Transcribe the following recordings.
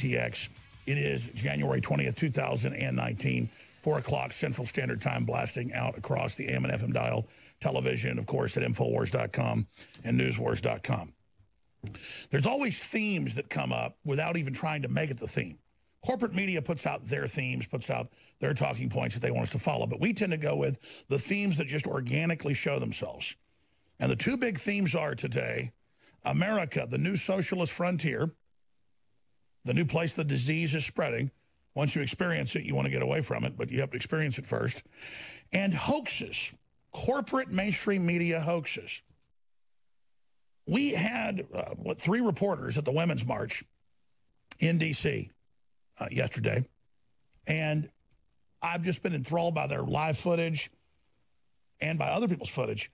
TX. It is January 20th, 2019, 4 o'clock Central Standard Time, blasting out across the AM and FM dial, television, of course, at Infowars.com and Newswars.com. There's always themes that come up without even trying to make it the theme. Corporate media puts out their themes, puts out their talking points that they want us to follow, but we tend to go with the themes that just organically show themselves. And the two big themes are today, America, the new socialist frontier, the new place the disease is spreading. Once you experience it, you want to get away from it, but you have to experience it first. And hoaxes, corporate mainstream media hoaxes. We had, uh, what, three reporters at the Women's March in D.C. Uh, yesterday, and I've just been enthralled by their live footage and by other people's footage.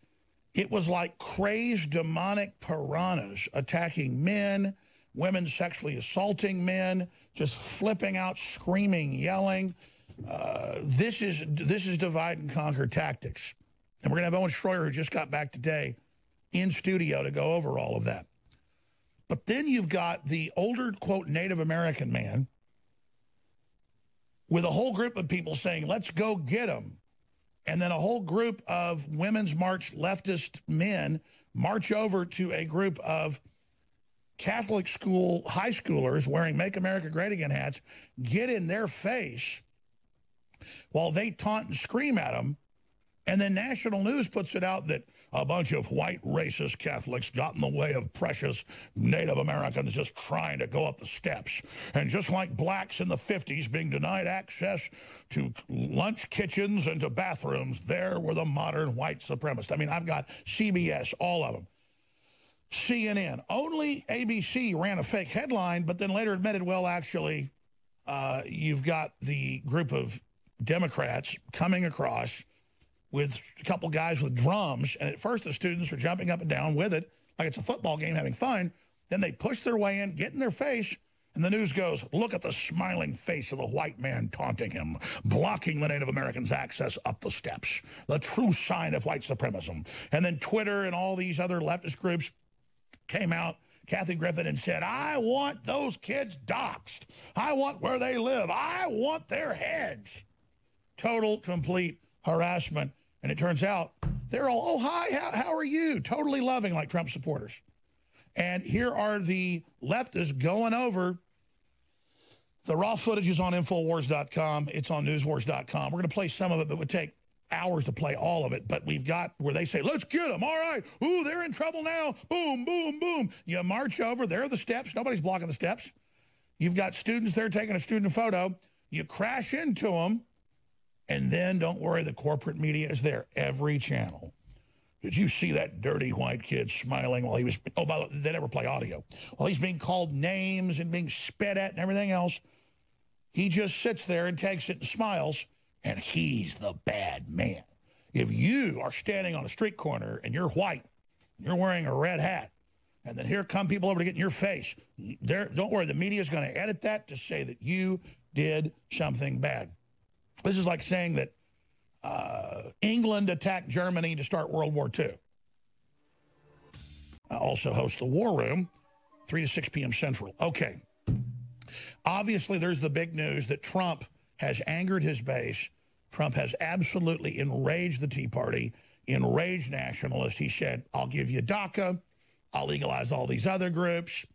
It was like crazed demonic piranhas attacking men, women sexually assaulting men, just flipping out, screaming, yelling. Uh, this is this is divide and conquer tactics. And we're going to have Owen Schroyer, who just got back today, in studio to go over all of that. But then you've got the older, quote, Native American man with a whole group of people saying, let's go get them. And then a whole group of Women's March leftist men march over to a group of Catholic school high schoolers wearing Make America Great Again hats, get in their face while they taunt and scream at them. And then national news puts it out that a bunch of white racist Catholics got in the way of precious Native Americans just trying to go up the steps. And just like blacks in the 50s being denied access to lunch kitchens and to bathrooms, there were the modern white supremacists. I mean, I've got CBS, all of them. CNN. Only ABC ran a fake headline, but then later admitted, well, actually, uh, you've got the group of Democrats coming across with a couple guys with drums. And at first, the students are jumping up and down with it like it's a football game having fun. Then they push their way in, get in their face, and the news goes, look at the smiling face of the white man taunting him, blocking the Native Americans' access up the steps, the true sign of white supremacism. And then Twitter and all these other leftist groups came out, Kathy Griffin, and said, I want those kids doxxed. I want where they live. I want their heads. Total, complete harassment. And it turns out they're all, oh, hi, how, how are you? Totally loving like Trump supporters. And here are the leftists going over. The raw footage is on Infowars.com. It's on Newswars.com. We're going to play some of it, but it would take hours to play all of it. But we've got where they say, let's get them. All right. Ooh, they're in trouble now. Boom, boom, boom. You march over. There are the steps. Nobody's blocking the steps. You've got students there taking a student photo. You crash into them. And then don't worry, the corporate media is there, every channel. Did you see that dirty white kid smiling while he was, oh, by the way, they never play audio. While he's being called names and being spit at and everything else, he just sits there and takes it and smiles, and he's the bad man. If you are standing on a street corner and you're white, you're wearing a red hat, and then here come people over to get in your face, don't worry, the media is going to edit that to say that you did something bad. This is like saying that uh, England attacked Germany to start World War II. I also host the War Room, 3 to 6 p.m. Central. Okay. Obviously, there's the big news that Trump has angered his base. Trump has absolutely enraged the Tea Party, enraged nationalists. He said, I'll give you DACA. I'll legalize all these other groups.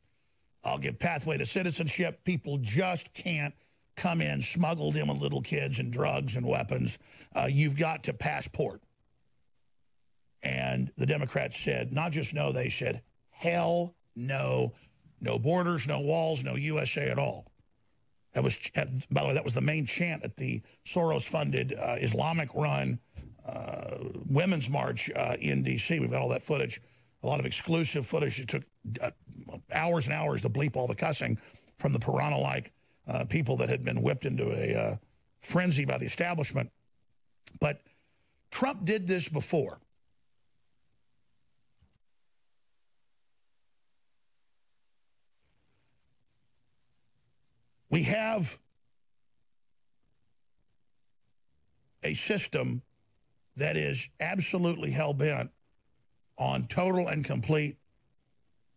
I'll give pathway to citizenship. People just can't come in smuggled in with little kids and drugs and weapons. Uh, you've got to passport. And the Democrats said, not just no, they said, hell no. No borders, no walls, no USA at all. That was, by the way, that was the main chant at the Soros-funded uh, Islamic-run uh, Women's March uh, in D.C. We've got all that footage, a lot of exclusive footage. It took uh, hours and hours to bleep all the cussing from the piranha-like uh, people that had been whipped into a uh, frenzy by the establishment. But Trump did this before. We have a system that is absolutely hell-bent on total and complete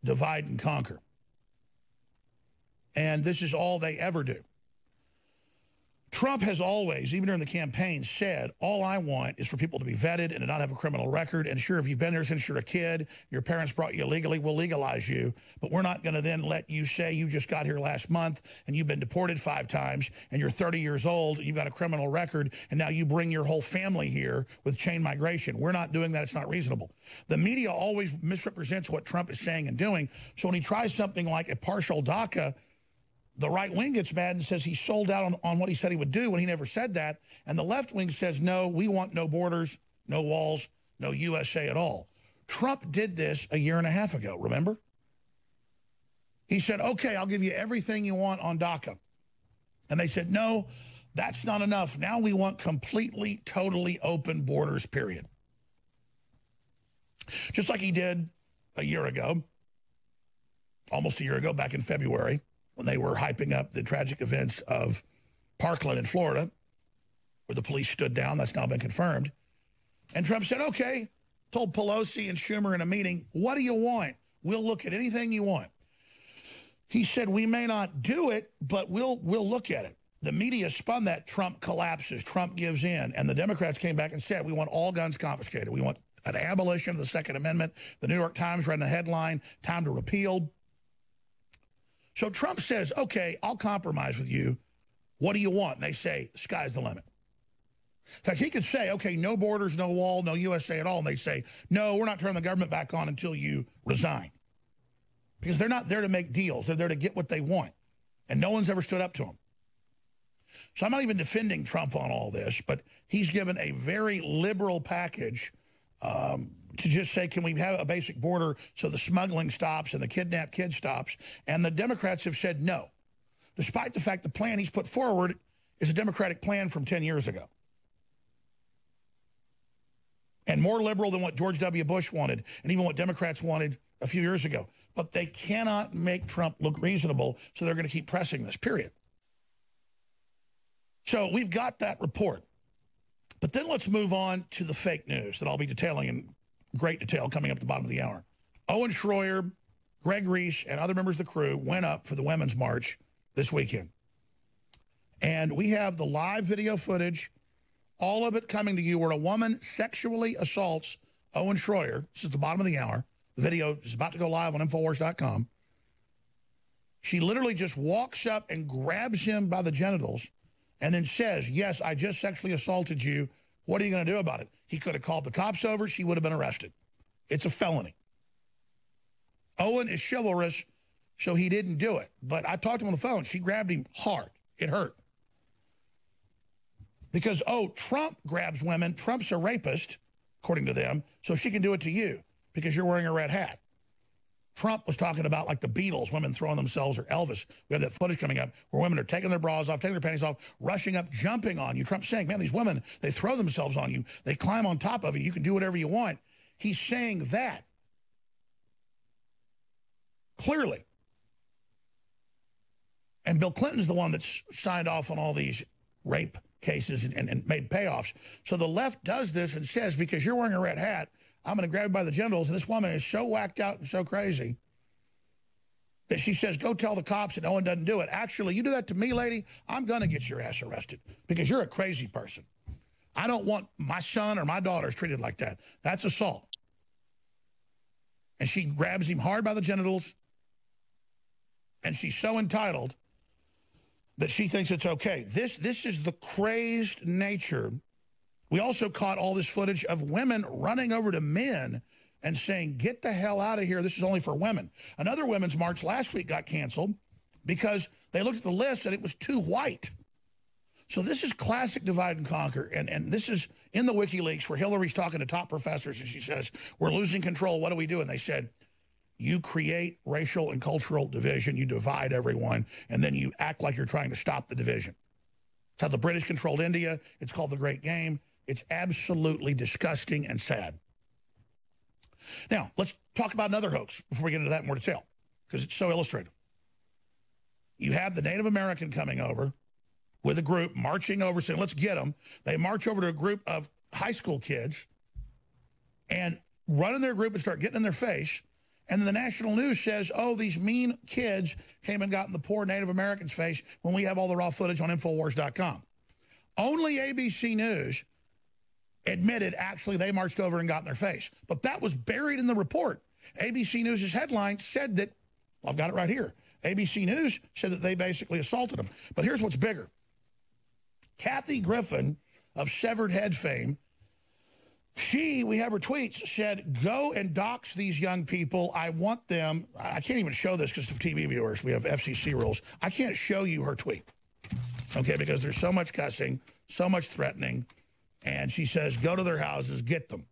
divide and conquer. And this is all they ever do. Trump has always, even during the campaign, said, all I want is for people to be vetted and to not have a criminal record. And sure, if you've been here since you're a kid, your parents brought you illegally, we'll legalize you. But we're not going to then let you say you just got here last month and you've been deported five times and you're 30 years old, and you've got a criminal record, and now you bring your whole family here with chain migration. We're not doing that. It's not reasonable. The media always misrepresents what Trump is saying and doing. So when he tries something like a partial DACA, the right wing gets mad and says he sold out on, on what he said he would do when he never said that. And the left wing says, no, we want no borders, no walls, no USA at all. Trump did this a year and a half ago, remember? He said, okay, I'll give you everything you want on DACA. And they said, no, that's not enough. Now we want completely, totally open borders, period. Just like he did a year ago, almost a year ago, back in February when they were hyping up the tragic events of Parkland in Florida, where the police stood down. That's now been confirmed. And Trump said, okay, told Pelosi and Schumer in a meeting, what do you want? We'll look at anything you want. He said, we may not do it, but we'll, we'll look at it. The media spun that Trump collapses, Trump gives in, and the Democrats came back and said, we want all guns confiscated. We want an abolition of the Second Amendment. The New York Times ran the headline, time to repeal. So Trump says, okay, I'll compromise with you. What do you want? And they say, sky's the limit. In fact, he could say, okay, no borders, no wall, no USA at all. And they say, no, we're not turning the government back on until you resign. Because they're not there to make deals. They're there to get what they want. And no one's ever stood up to them. So I'm not even defending Trump on all this, but he's given a very liberal package um, to just say, can we have a basic border so the smuggling stops and the kidnapped kid stops? And the Democrats have said no, despite the fact the plan he's put forward is a Democratic plan from 10 years ago. And more liberal than what George W. Bush wanted and even what Democrats wanted a few years ago. But they cannot make Trump look reasonable, so they're going to keep pressing this, period. So we've got that report. But then let's move on to the fake news that I'll be detailing in great detail coming up at the bottom of the hour. Owen Schroyer, Greg Reese, and other members of the crew went up for the Women's March this weekend. And we have the live video footage, all of it coming to you where a woman sexually assaults Owen Schroyer. This is the bottom of the hour. The video is about to go live on Infowars.com. She literally just walks up and grabs him by the genitals and then says, yes, I just sexually assaulted you. What are you going to do about it? He could have called the cops over. She would have been arrested. It's a felony. Owen is chivalrous, so he didn't do it. But I talked to him on the phone. She grabbed him hard. It hurt. Because, oh, Trump grabs women. Trump's a rapist, according to them, so she can do it to you because you're wearing a red hat. Trump was talking about like the Beatles, women throwing themselves, or Elvis. We have that footage coming up where women are taking their bras off, taking their panties off, rushing up, jumping on you. Trump's saying, man, these women, they throw themselves on you. They climb on top of you. You can do whatever you want. He's saying that. Clearly. And Bill Clinton's the one that's signed off on all these rape cases and, and, and made payoffs. So the left does this and says, because you're wearing a red hat, I'm going to grab you by the genitals. And this woman is so whacked out and so crazy that she says, go tell the cops no one doesn't do it. Actually, you do that to me, lady, I'm going to get your ass arrested because you're a crazy person. I don't want my son or my daughters treated like that. That's assault. And she grabs him hard by the genitals. And she's so entitled that she thinks it's okay. This, this is the crazed nature we also caught all this footage of women running over to men and saying, get the hell out of here. This is only for women. Another women's march last week got canceled because they looked at the list and it was too white. So this is classic divide and conquer. And, and this is in the WikiLeaks where Hillary's talking to top professors and she says, we're losing control. What do we do? And they said, you create racial and cultural division. You divide everyone. And then you act like you're trying to stop the division. It's how the British controlled India. It's called the Great Game. It's absolutely disgusting and sad. Now, let's talk about another hoax before we get into that in more detail, because it's so illustrative. You have the Native American coming over with a group marching over, saying, let's get them. They march over to a group of high school kids and run in their group and start getting in their face. And then the national news says, oh, these mean kids came and got in the poor Native Americans' face when we have all the raw footage on Infowars.com. Only ABC News admitted actually they marched over and got in their face. But that was buried in the report. ABC News' headline said that, well, I've got it right here. ABC News said that they basically assaulted them. But here's what's bigger. Kathy Griffin of Severed Head fame she, we have her tweets, said, go and dox these young people. I want them. I can't even show this because of TV viewers. We have FCC rules. I can't show you her tweet, okay, because there's so much cussing, so much threatening. And she says, go to their houses, get them.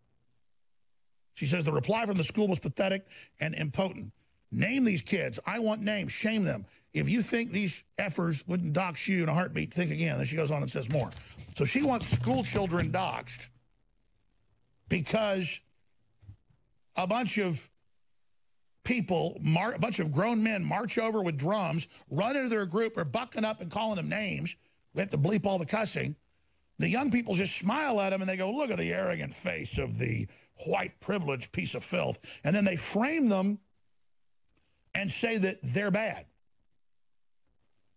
She says the reply from the school was pathetic and impotent. Name these kids. I want names. Shame them. If you think these effers wouldn't dox you in a heartbeat, think again. Then she goes on and says more. So she wants school children doxed because a bunch of people, a bunch of grown men march over with drums, run into their group, are bucking up and calling them names. We have to bleep all the cussing. The young people just smile at them and they go, look at the arrogant face of the white privileged piece of filth. And then they frame them and say that they're bad.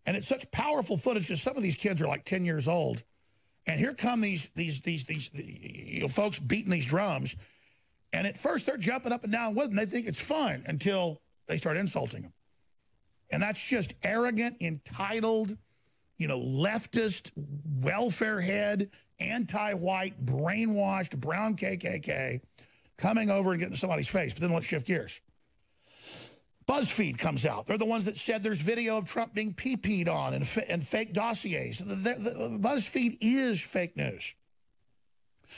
And it's such powerful footage because some of these kids are like 10 years old. And here come these these these these you know, folks beating these drums. And at first they're jumping up and down with them. They think it's fun until they start insulting them. And that's just arrogant, entitled, you know, leftist, welfare head, anti-white, brainwashed, brown KKK coming over and getting somebody's face. But then let's shift gears. BuzzFeed comes out. They're the ones that said there's video of Trump being pee-peed on and, and fake dossiers. The, the, BuzzFeed is fake news.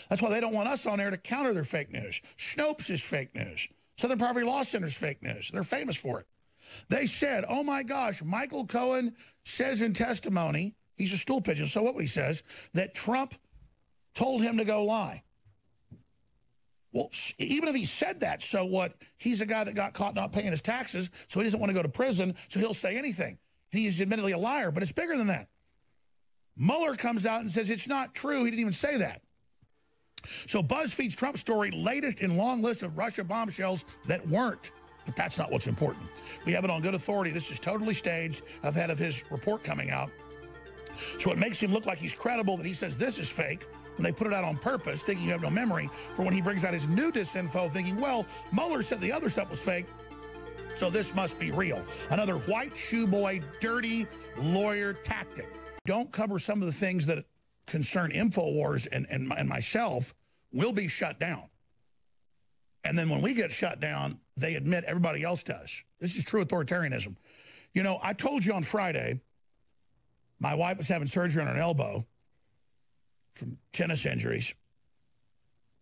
That's why they don't want us on there to counter their fake news. Snopes is fake news. Southern Poverty Law Center is fake news. They're famous for it. They said, oh my gosh, Michael Cohen says in testimony, he's a stool pigeon, so what he says, that Trump told him to go lie. Well, even if he said that, so what? He's a guy that got caught not paying his taxes, so he doesn't want to go to prison, so he'll say anything. And he's admittedly a liar, but it's bigger than that. Mueller comes out and says it's not true. He didn't even say that. So BuzzFeed's Trump story, latest in long list of Russia bombshells that weren't. But that's not what's important. We have it on good authority. This is totally staged ahead of his report coming out. So it makes him look like he's credible that he says this is fake when they put it out on purpose, thinking you have no memory, for when he brings out his new disinfo, thinking, well, Mueller said the other stuff was fake, so this must be real. Another white shoe boy, dirty lawyer tactic. Don't cover some of the things that concern InfoWars and, and, and myself will be shut down. And then when we get shut down, they admit everybody else does. This is true authoritarianism. You know, I told you on Friday, my wife was having surgery on her elbow from tennis injuries,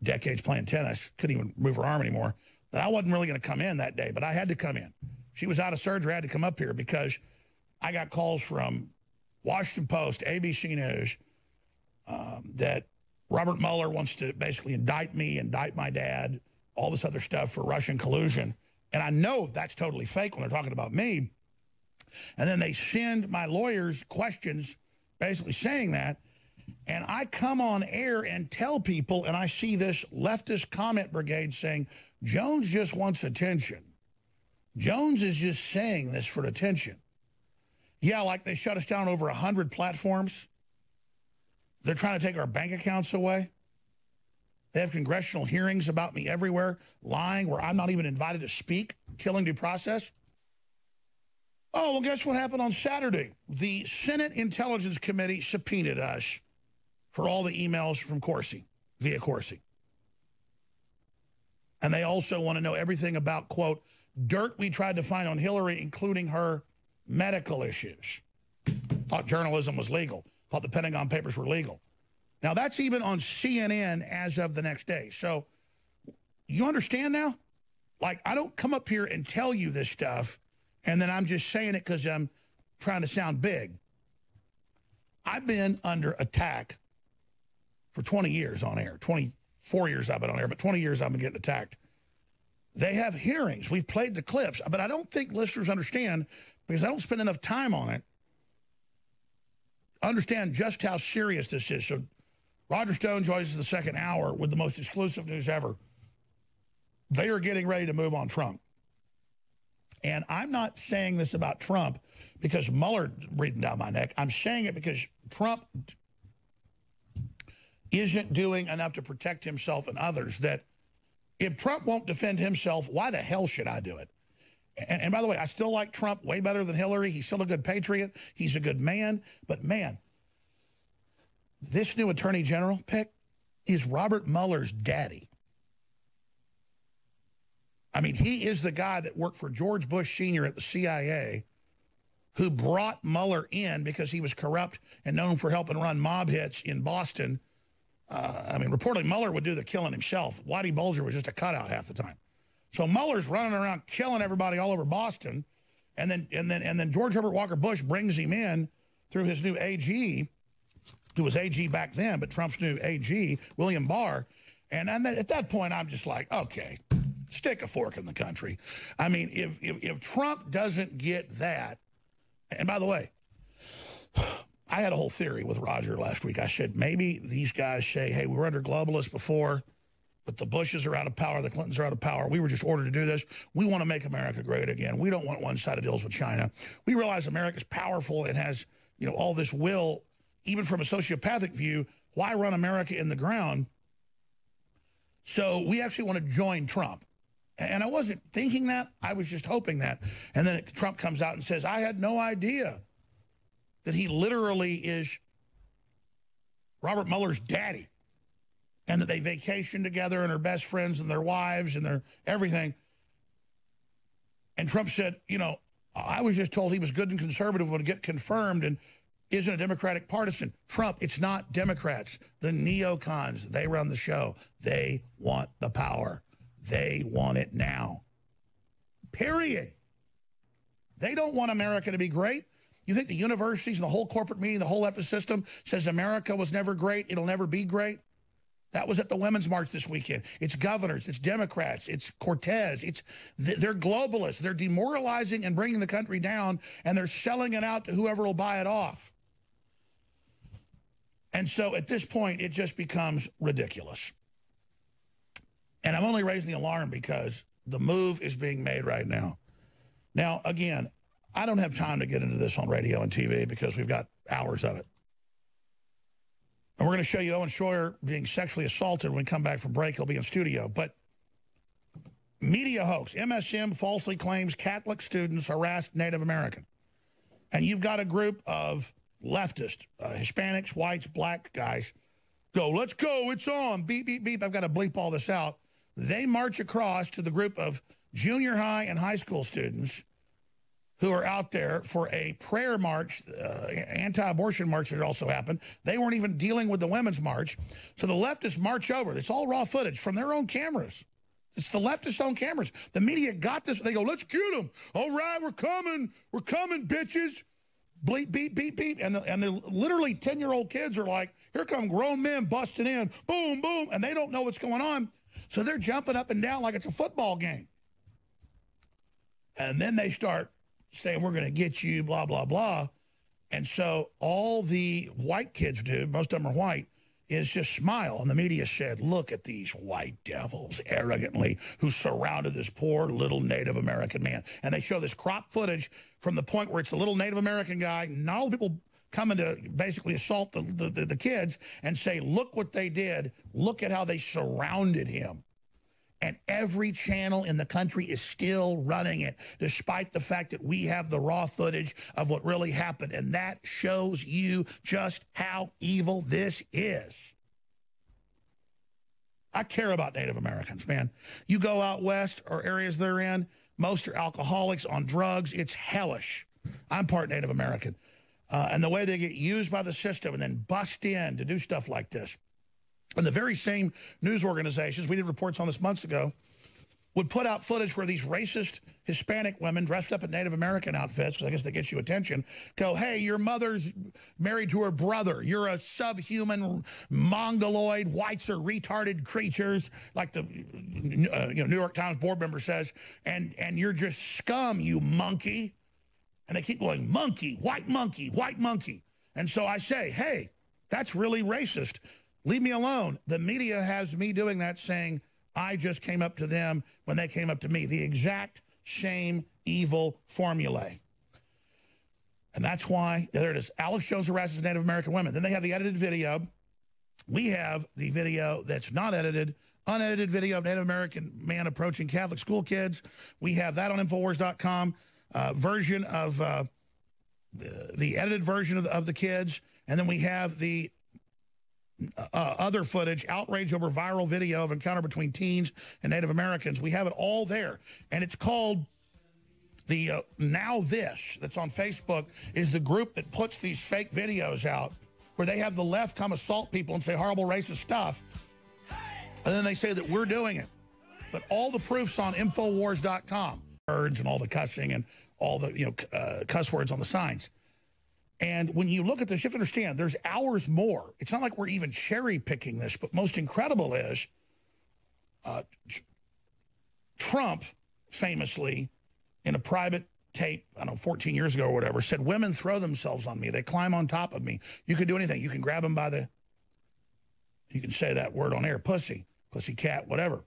decades playing tennis, couldn't even move her arm anymore, that I wasn't really going to come in that day, but I had to come in. She was out of surgery. I had to come up here because I got calls from Washington Post, ABC News, um, that Robert Mueller wants to basically indict me, indict my dad, all this other stuff for Russian collusion. And I know that's totally fake when they're talking about me. And then they send my lawyers questions basically saying that. And I come on air and tell people, and I see this leftist comment brigade saying, Jones just wants attention. Jones is just saying this for attention. Yeah, like they shut us down over 100 platforms. They're trying to take our bank accounts away. They have congressional hearings about me everywhere, lying where I'm not even invited to speak, killing due process. Oh, well, guess what happened on Saturday? The Senate Intelligence Committee subpoenaed us for all the emails from Corsi, via Corsi. And they also want to know everything about, quote, dirt we tried to find on Hillary, including her medical issues. Thought journalism was legal. Thought the Pentagon Papers were legal. Now, that's even on CNN as of the next day. So you understand now? Like, I don't come up here and tell you this stuff, and then I'm just saying it because I'm trying to sound big. I've been under attack for 20 years on air. 24 years I've been on air, but 20 years I've been getting attacked. They have hearings. We've played the clips, but I don't think listeners understand because I don't spend enough time on it. Understand just how serious this is. So Roger Stone joins us the second hour with the most exclusive news ever. They are getting ready to move on Trump. And I'm not saying this about Trump because Mueller breathing down my neck. I'm saying it because Trump isn't doing enough to protect himself and others that if Trump won't defend himself, why the hell should I do it? And, and, by the way, I still like Trump way better than Hillary. He's still a good patriot. He's a good man. But man, this new attorney general pick is Robert Mueller's daddy. I mean, he is the guy that worked for George Bush Sr. at the CIA who brought Mueller in because he was corrupt and known for helping run mob hits in Boston. Uh, I mean, reportedly, Mueller would do the killing himself. Whitey Bulger was just a cutout half the time. So Mueller's running around killing everybody all over Boston. And then, and then, and then George Herbert Walker Bush brings him in through his new AG, who was AG back then, but Trump's new AG, William Barr. And, and at that point, I'm just like, okay, stick a fork in the country. I mean, if, if, if Trump doesn't get that, and by the way, I had a whole theory with Roger last week. I said, maybe these guys say, hey, we were under globalists before, but the Bushes are out of power, the Clintons are out of power. We were just ordered to do this. We want to make America great again. We don't want one-sided deals with China. We realize America's powerful and has, you know, all this will, even from a sociopathic view, why run America in the ground? So we actually want to join Trump. And I wasn't thinking that. I was just hoping that. And then Trump comes out and says, I had no idea that he literally is Robert Mueller's daddy and that they vacation together and are best friends and their wives and their everything. And Trump said, you know, I was just told he was good and conservative would get confirmed and isn't a Democratic partisan. Trump, it's not Democrats. The neocons, they run the show. They want the power. They want it now. Period. They don't want America to be great. You think the universities and the whole corporate media, the whole leftist system says America was never great, it'll never be great? That was at the Women's March this weekend. It's governors, it's Democrats, it's Cortez. It's They're globalists. They're demoralizing and bringing the country down, and they're selling it out to whoever will buy it off. And so at this point, it just becomes ridiculous. And I'm only raising the alarm because the move is being made right now. Now, again, I don't have time to get into this on radio and TV because we've got hours of it. And we're going to show you Owen Schroyer being sexually assaulted when we come back from break. He'll be in studio. But media hoax. MSM falsely claims Catholic students harassed Native American. And you've got a group of leftists, uh, Hispanics, whites, black guys, go, let's go, it's on, beep, beep, beep. I've got to bleep all this out. They march across to the group of junior high and high school students who are out there for a prayer march, uh, anti-abortion march that also happened. They weren't even dealing with the women's march. So the leftists march over. It's all raw footage from their own cameras. It's the leftists' own cameras. The media got this. They go, let's get them. All right, we're coming. We're coming, bitches. Bleep, beep, beep, beep. And, the, and the literally 10-year-old kids are like, here come grown men busting in. Boom, boom. And they don't know what's going on. So they're jumping up and down like it's a football game. And then they start saying, we're going to get you, blah, blah, blah. And so all the white kids do, most of them are white, is just smile. And the media said, look at these white devils arrogantly who surrounded this poor little Native American man. And they show this crop footage from the point where it's the little Native American guy, not all the people coming to basically assault the, the, the, kids and say, look what they did. Look at how they surrounded him. And every channel in the country is still running it, despite the fact that we have the raw footage of what really happened. And that shows you just how evil this is. I care about Native Americans, man. You go out west or areas they're in, most are alcoholics on drugs. It's hellish. I'm part Native American. Uh, and the way they get used by the system and then bust in to do stuff like this. And the very same news organizations, we did reports on this months ago, would put out footage where these racist Hispanic women dressed up in Native American outfits, because I guess that gets you attention, go, hey, your mother's married to her brother. You're a subhuman, mongoloid, whites are retarded creatures, like the uh, you know, New York Times board member says, and, and you're just scum, you monkey. And they keep going, monkey, white monkey, white monkey. And so I say, hey, that's really racist. Leave me alone. The media has me doing that saying, I just came up to them when they came up to me. The exact same evil formulae. And that's why, there it is. Alex Jones harasses Native American women. Then they have the edited video. We have the video that's not edited, unedited video of Native American man approaching Catholic school kids. We have that on Infowars.com. Uh, version of uh, the edited version of the, of the kids. And then we have the uh, other footage, outrage over viral video of encounter between teens and Native Americans. We have it all there. And it's called the uh, NowThis that's on Facebook is the group that puts these fake videos out where they have the left come assault people and say horrible racist stuff. And then they say that we're doing it. But all the proofs on Infowars.com, words and all the cussing and all the you know uh, cuss words on the signs. And when you look at this, you understand there's hours more. It's not like we're even cherry picking this, but most incredible is uh, Trump famously in a private tape, I don't know, 14 years ago or whatever, said women throw themselves on me. They climb on top of me. You can do anything. You can grab them by the, you can say that word on air, pussy, pussy cat, whatever.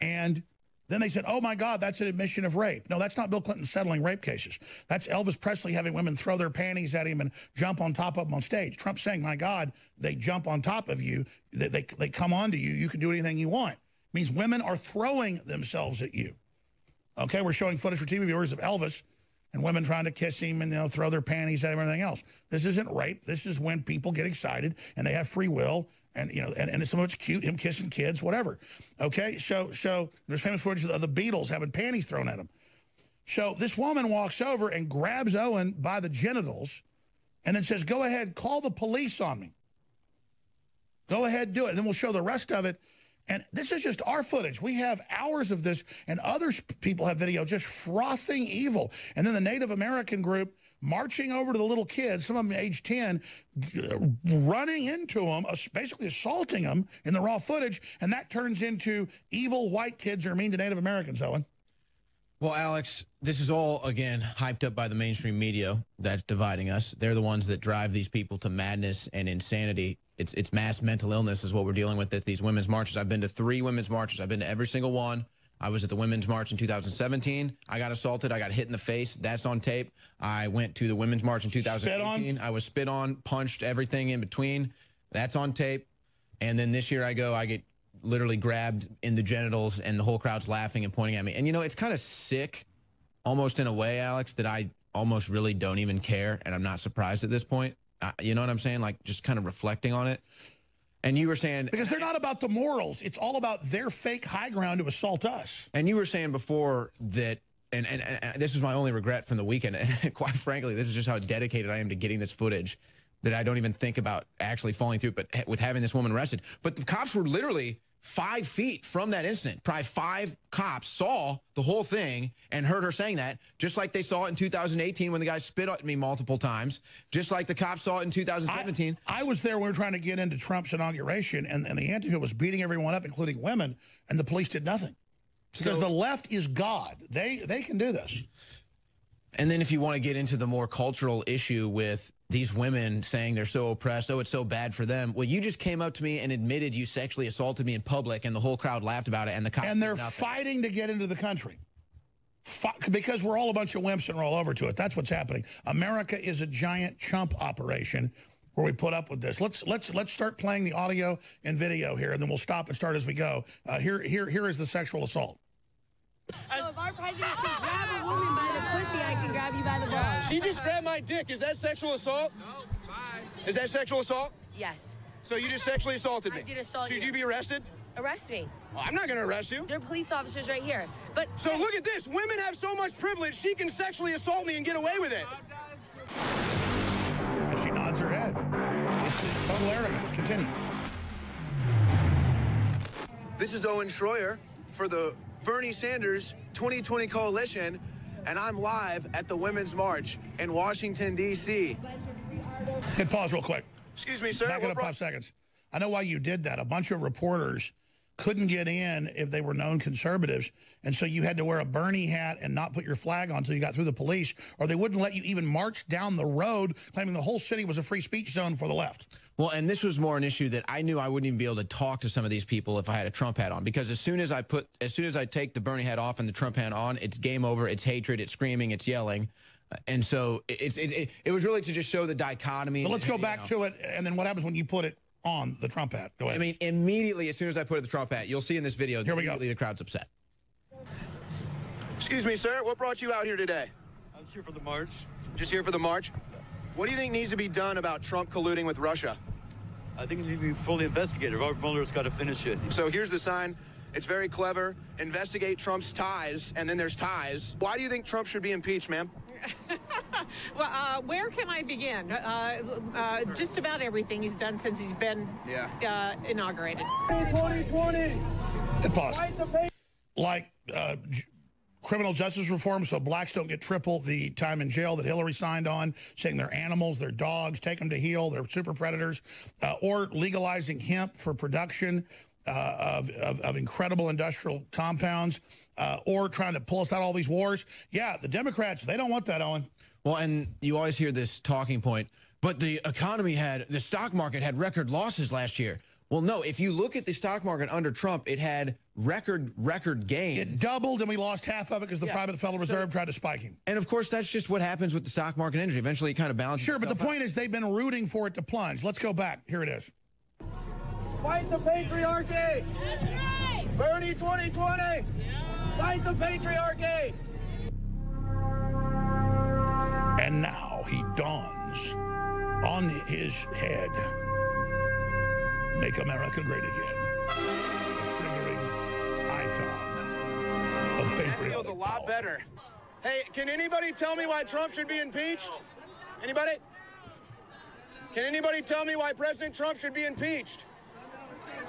And then they said, oh, my God, that's an admission of rape. No, that's not Bill Clinton settling rape cases. That's Elvis Presley having women throw their panties at him and jump on top of him on stage. Trump saying, my God, they jump on top of you. They, they, they come onto you. You can do anything you want. It means women are throwing themselves at you. Okay, we're showing footage for TV viewers of Elvis and women trying to kiss him and you know throw their panties at him and everything else. This isn't rape. This is when people get excited and they have free will and you know and, and of it's cute, him kissing kids, whatever. Okay, so so there's famous footage of the Beatles having panties thrown at him. So this woman walks over and grabs Owen by the genitals and then says, go ahead, call the police on me. Go ahead, do it. And then we'll show the rest of it and this is just our footage. We have hours of this, and other people have video just frothing evil. And then the Native American group marching over to the little kids, some of them age 10, running into them, basically assaulting them in the raw footage. And that turns into evil white kids are mean to Native Americans, Owen. Well, Alex, this is all, again, hyped up by the mainstream media that's dividing us. They're the ones that drive these people to madness and insanity. It's, it's mass mental illness is what we're dealing with at these women's marches. I've been to three women's marches. I've been to every single one. I was at the Women's March in 2017. I got assaulted. I got hit in the face. That's on tape. I went to the Women's March in 2018. I was spit on, punched, everything in between. That's on tape. And then this year I go, I get literally grabbed in the genitals and the whole crowd's laughing and pointing at me. And, you know, it's kind of sick, almost in a way, Alex, that I almost really don't even care. And I'm not surprised at this point. Uh, you know what I'm saying? Like just kind of reflecting on it. And you were saying... Because they're not about the morals. It's all about their fake high ground to assault us. And you were saying before that and, and, and, this is my only regret from the weekend. And quite frankly, this is just how dedicated I am to getting this footage that I don't even think about actually falling through, but with having this woman arrested. But the cops were literally five feet from that incident. Probably five cops saw the whole thing and heard her saying that, just like they saw it in 2018 when the guy spit at me multiple times, just like the cops saw it in 2017. I, I was there when we were trying to get into Trump's inauguration, and, and the Antifa was beating everyone up, including women, and the police did nothing. Because so, the left is God. They, they can do this. And then if you want to get into the more cultural issue with these women saying they're so oppressed, oh, it's so bad for them. Well, you just came up to me and admitted you sexually assaulted me in public, and the whole crowd laughed about it, and the cops And they're fighting to get into the country. because we're all a bunch of wimps and roll over to it. That's what's happening. America is a giant chump operation where we put up with this. Let's let's let's start playing the audio and video here, and then we'll stop and start as we go. Uh, here here here is the sexual assault. So if our president can grab a woman by the pussy, I can grab you by the balls. She just grabbed my dick. Is that sexual assault? No, bye. Is that sexual assault? Yes. So you just sexually assaulted me? I did assault Should you. you be arrested? Arrest me. Well, I'm not going to arrest you. There are police officers right here. But So look at this. Women have so much privilege, she can sexually assault me and get away with it. And she nods her head. It's just total arrogance. Continue. This is Owen Schroyer for the Bernie Sanders 2020 coalition, and I'm live at the Women's March in Washington, D.C. Hit pause real quick. Excuse me, sir. Back it up five seconds. I know why you did that. A bunch of reporters couldn't get in if they were known conservatives. And so you had to wear a Bernie hat and not put your flag on until you got through the police, or they wouldn't let you even march down the road, claiming the whole city was a free speech zone for the left. Well, and this was more an issue that I knew I wouldn't even be able to talk to some of these people if I had a Trump hat on, because as soon as I put, as soon as I take the Bernie hat off and the Trump hat on, it's game over. It's hatred. It's screaming. It's yelling. And so it's it, it, it was really to just show the dichotomy. So let's go back know. to it, and then what happens when you put it on the Trump hat? Go ahead. I mean, immediately as soon as I put the Trump hat, you'll see in this video. Here we go. The crowd's upset. Excuse me, sir. What brought you out here today? I'm here for the march. Just here for the march. What do you think needs to be done about Trump colluding with Russia? I think it needs to be fully investigated. Robert Mueller's got to finish it. So here's the sign. It's very clever. Investigate Trump's ties, and then there's ties. Why do you think Trump should be impeached, ma'am? well, uh, where can I begin? Uh, uh, just about everything he's done since he's been yeah. Uh, inaugurated. 2020. Pause. Like uh, criminal justice reform so blacks don't get triple the time in jail that Hillary signed on, saying they're animals, they're dogs, take them to heel, they're super predators, uh, or legalizing hemp for production uh, of, of, of, incredible industrial compounds, uh, or trying to pull us out all these wars. Yeah, the Democrats, they don't want that, Owen. Well, and you always hear this talking point, but the economy had, the stock market had record losses last year. Well, no, if you look at the stock market under Trump, it had record, record gains. It doubled and we lost half of it because the yeah. private Federal Reserve so, tried to spike him. And of course, that's just what happens with the stock market industry. Eventually, it kind of balances Sure, but the point is they've been rooting for it to plunge. Let's go back. Here it is. Fight the patriarchy! Right. Bernie 2020! Yeah. Fight the patriarchy! And now he dawns on his head Make America Great Again. A triggering icon of patriotic That feels a lot power. better. Hey, can anybody tell me why Trump should be impeached? Anybody? Can anybody tell me why President Trump should be impeached?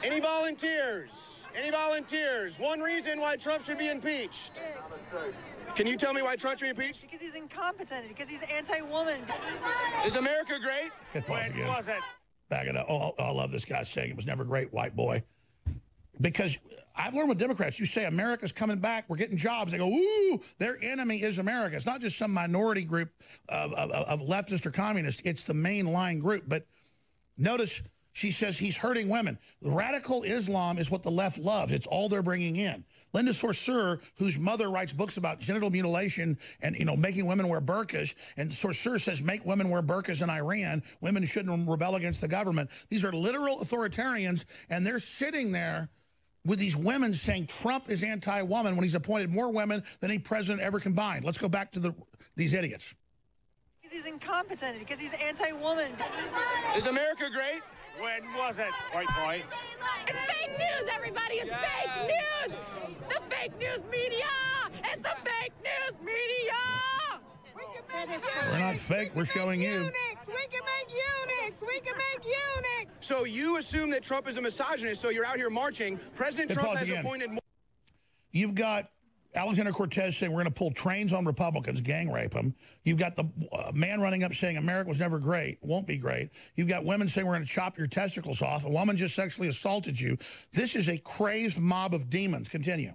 Any volunteers? Any volunteers? One reason why Trump should be impeached. Can you tell me why Trump should be impeached? Because he's incompetent. Because he's anti-woman. Is America great? When was it? back it up. Oh, oh, I love this guy saying it was never great, white boy. Because I've learned with Democrats, you say America's coming back, we're getting jobs. They go, ooh, their enemy is America. It's not just some minority group of, of, of leftist or communist. It's the mainline group. But notice she says he's hurting women. Radical Islam is what the left loves. It's all they're bringing in. Linda Sarsour, whose mother writes books about genital mutilation and, you know, making women wear burqas, and Sarsour says make women wear burqas in Iran. Women shouldn't rebel against the government. These are literal authoritarians, and they're sitting there with these women saying Trump is anti-woman when he's appointed more women than any president ever combined. Let's go back to the these idiots. Because he's incompetent, because he's anti-woman. Is America great? When was it, white boy? It's fake news, everybody! It's fake news! The fake news media! It's the fake news media! We're not fake, we're showing you. Eunuchs. We can make eunuchs! We can make eunuchs! So you assume that Trump is a misogynist, so you're out here marching. President Trump has again. appointed... You've got Alexander Cortez saying we're going to pull trains on Republicans, gang rape them. You've got the uh, man running up saying America was never great, won't be great. You've got women saying we're going to chop your testicles off. A woman just sexually assaulted you. This is a crazed mob of demons. Continue.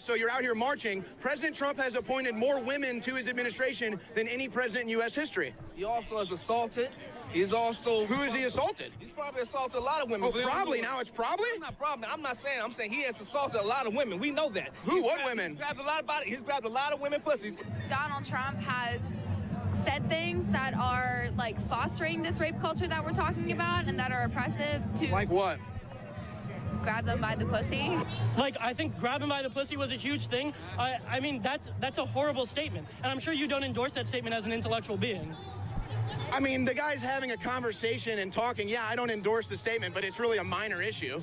So you're out here marching. President Trump has appointed more women to his administration than any president in U.S. history. He also has assaulted. He's also... Who is he assaulted? He's probably assaulted a lot of women. Oh, probably. Now it's probably? I'm not probably. I'm not saying. I'm saying he has assaulted a lot of women. We know that. Who? He's what grabbed, women? He's grabbed a lot of body. He's grabbed a lot of women pussies. Donald Trump has said things that are like fostering this rape culture that we're talking about and that are oppressive to... Like what? Grab them by the pussy. Like, I think grabbing by the pussy was a huge thing. I, I mean, that's, that's a horrible statement. And I'm sure you don't endorse that statement as an intellectual being. I mean, the guy's having a conversation and talking. Yeah, I don't endorse the statement, but it's really a minor issue.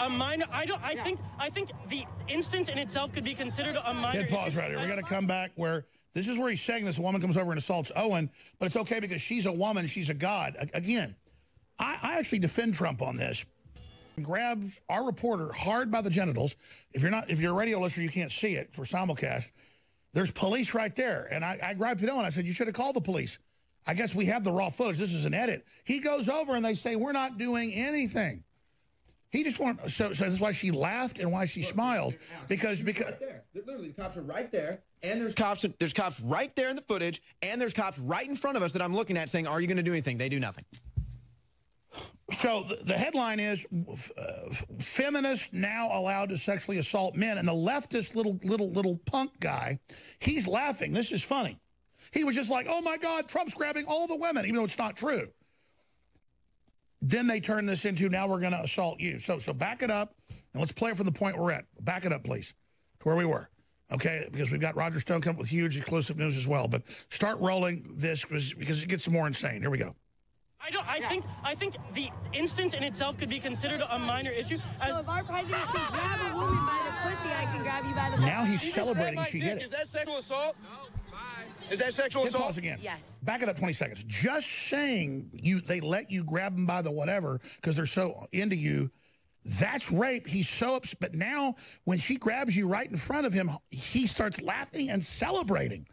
A minor. I don't. I yeah. think. I think the instance in itself could be considered a minor. Hit pause issue. right here. We're going to come back where this is where he's saying this. Woman comes over and assaults Owen, but it's okay because she's a woman. She's a god. Again, I, I actually defend Trump on this grabs our reporter hard by the genitals. If you're not, if you're a radio listener, you can't see it for simulcast. There's police right there. And I, I grabbed Pinot and I said, you should have called the police. I guess we have the raw footage. This is an edit. He goes over and they say, we're not doing anything. He just wanted, so, so that's why she laughed and why she smiled. Because, because, there, Literally, the cops are right there, and there's cops. There's cops right there in the footage, and there's cops right in front of us that I'm looking at, saying, "Are you going to do anything?" They do nothing. So the, headline is uh, feminists now allowed to sexually assault men, and the leftist little little little punk guy, he's laughing. This is funny. He was just like, "Oh my God, Trump's grabbing all the women," even though it's not true. Then they turn this into now we're going to assault you. So so back it up and let's play it from the point we're at. Back it up, please, to where we were. Okay, because we've got Roger Stone coming up with huge exclusive news as well. But start rolling this because it gets more insane. Here we go. I don't. I think. I think the instance in itself could be considered a minor issue. As So if our president can grab a woman by the pussy, I can grab you by the. Now he's She just grabbed celebrating. She dick. did it. Is that sexual assault? no Is that sexual Hit assault? pause again. Yes. Back it up 20 seconds. Just saying you they let you grab them by the whatever because they're so into you. That's rape. He's so upset. But now when she grabs you right in front of him, he starts laughing and celebrating.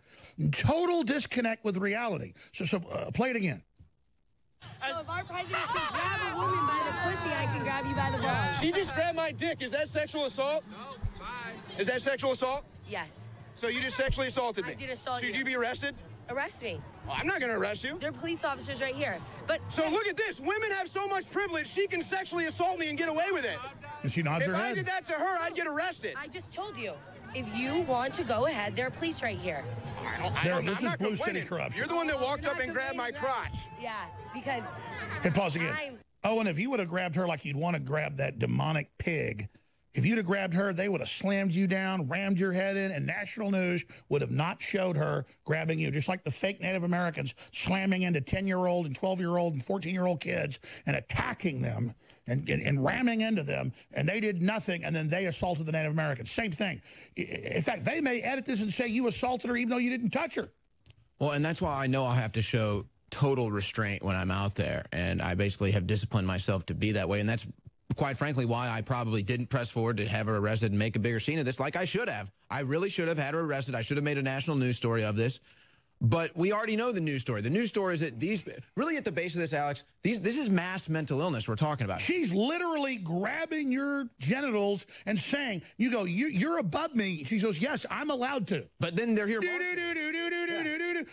Total disconnect with reality. So, so uh, play it again. So if our president can grab a woman by the pussy, I can grab you by the balls. She just grabbed my dick. Is that sexual assault? No, bye. Is that sexual assault? Yes. So you just sexually assaulted me? I did assault Should you. you be arrested? Arrest me. Well, I'm not going to arrest you. There are police officers right here. But So look at this. Women have so much privilege, she can sexually assault me and get away with it. And she nods If her I head. did that to her, I'd get arrested. I just told you. If you want to go ahead, there are police right here. I don't, I don't, this I'm is not Blue City complaining. corruption. You're the one that walked up and grabbed my crotch. Yeah, because Hit pause again. I'm- Oh, and if you would have grabbed her like you'd want to grab that demonic pig, if you'd have grabbed her, they would have slammed you down, rammed your head in, and national news would have not showed her grabbing you, just like the fake Native Americans slamming into 10-year-old and 12-year-old and 14-year-old kids and attacking them and, and, and ramming into them, and they did nothing, and then they assaulted the Native Americans. Same thing. In fact, they may edit this and say you assaulted her even though you didn't touch her. Well, and that's why I know I have to show total restraint when I'm out there, and I basically have disciplined myself to be that way, and that's quite frankly why I probably didn't press forward to have her arrested and make a bigger scene of this, like I should have. I really should have had her arrested. I should have made a national news story of this. But we already know the news story. The news story is that these really at the base of this, Alex. These this is mass mental illness we're talking about. She's literally grabbing your genitals and saying, you go, you, you're above me. She goes, yes, I'm allowed to. But then they're here.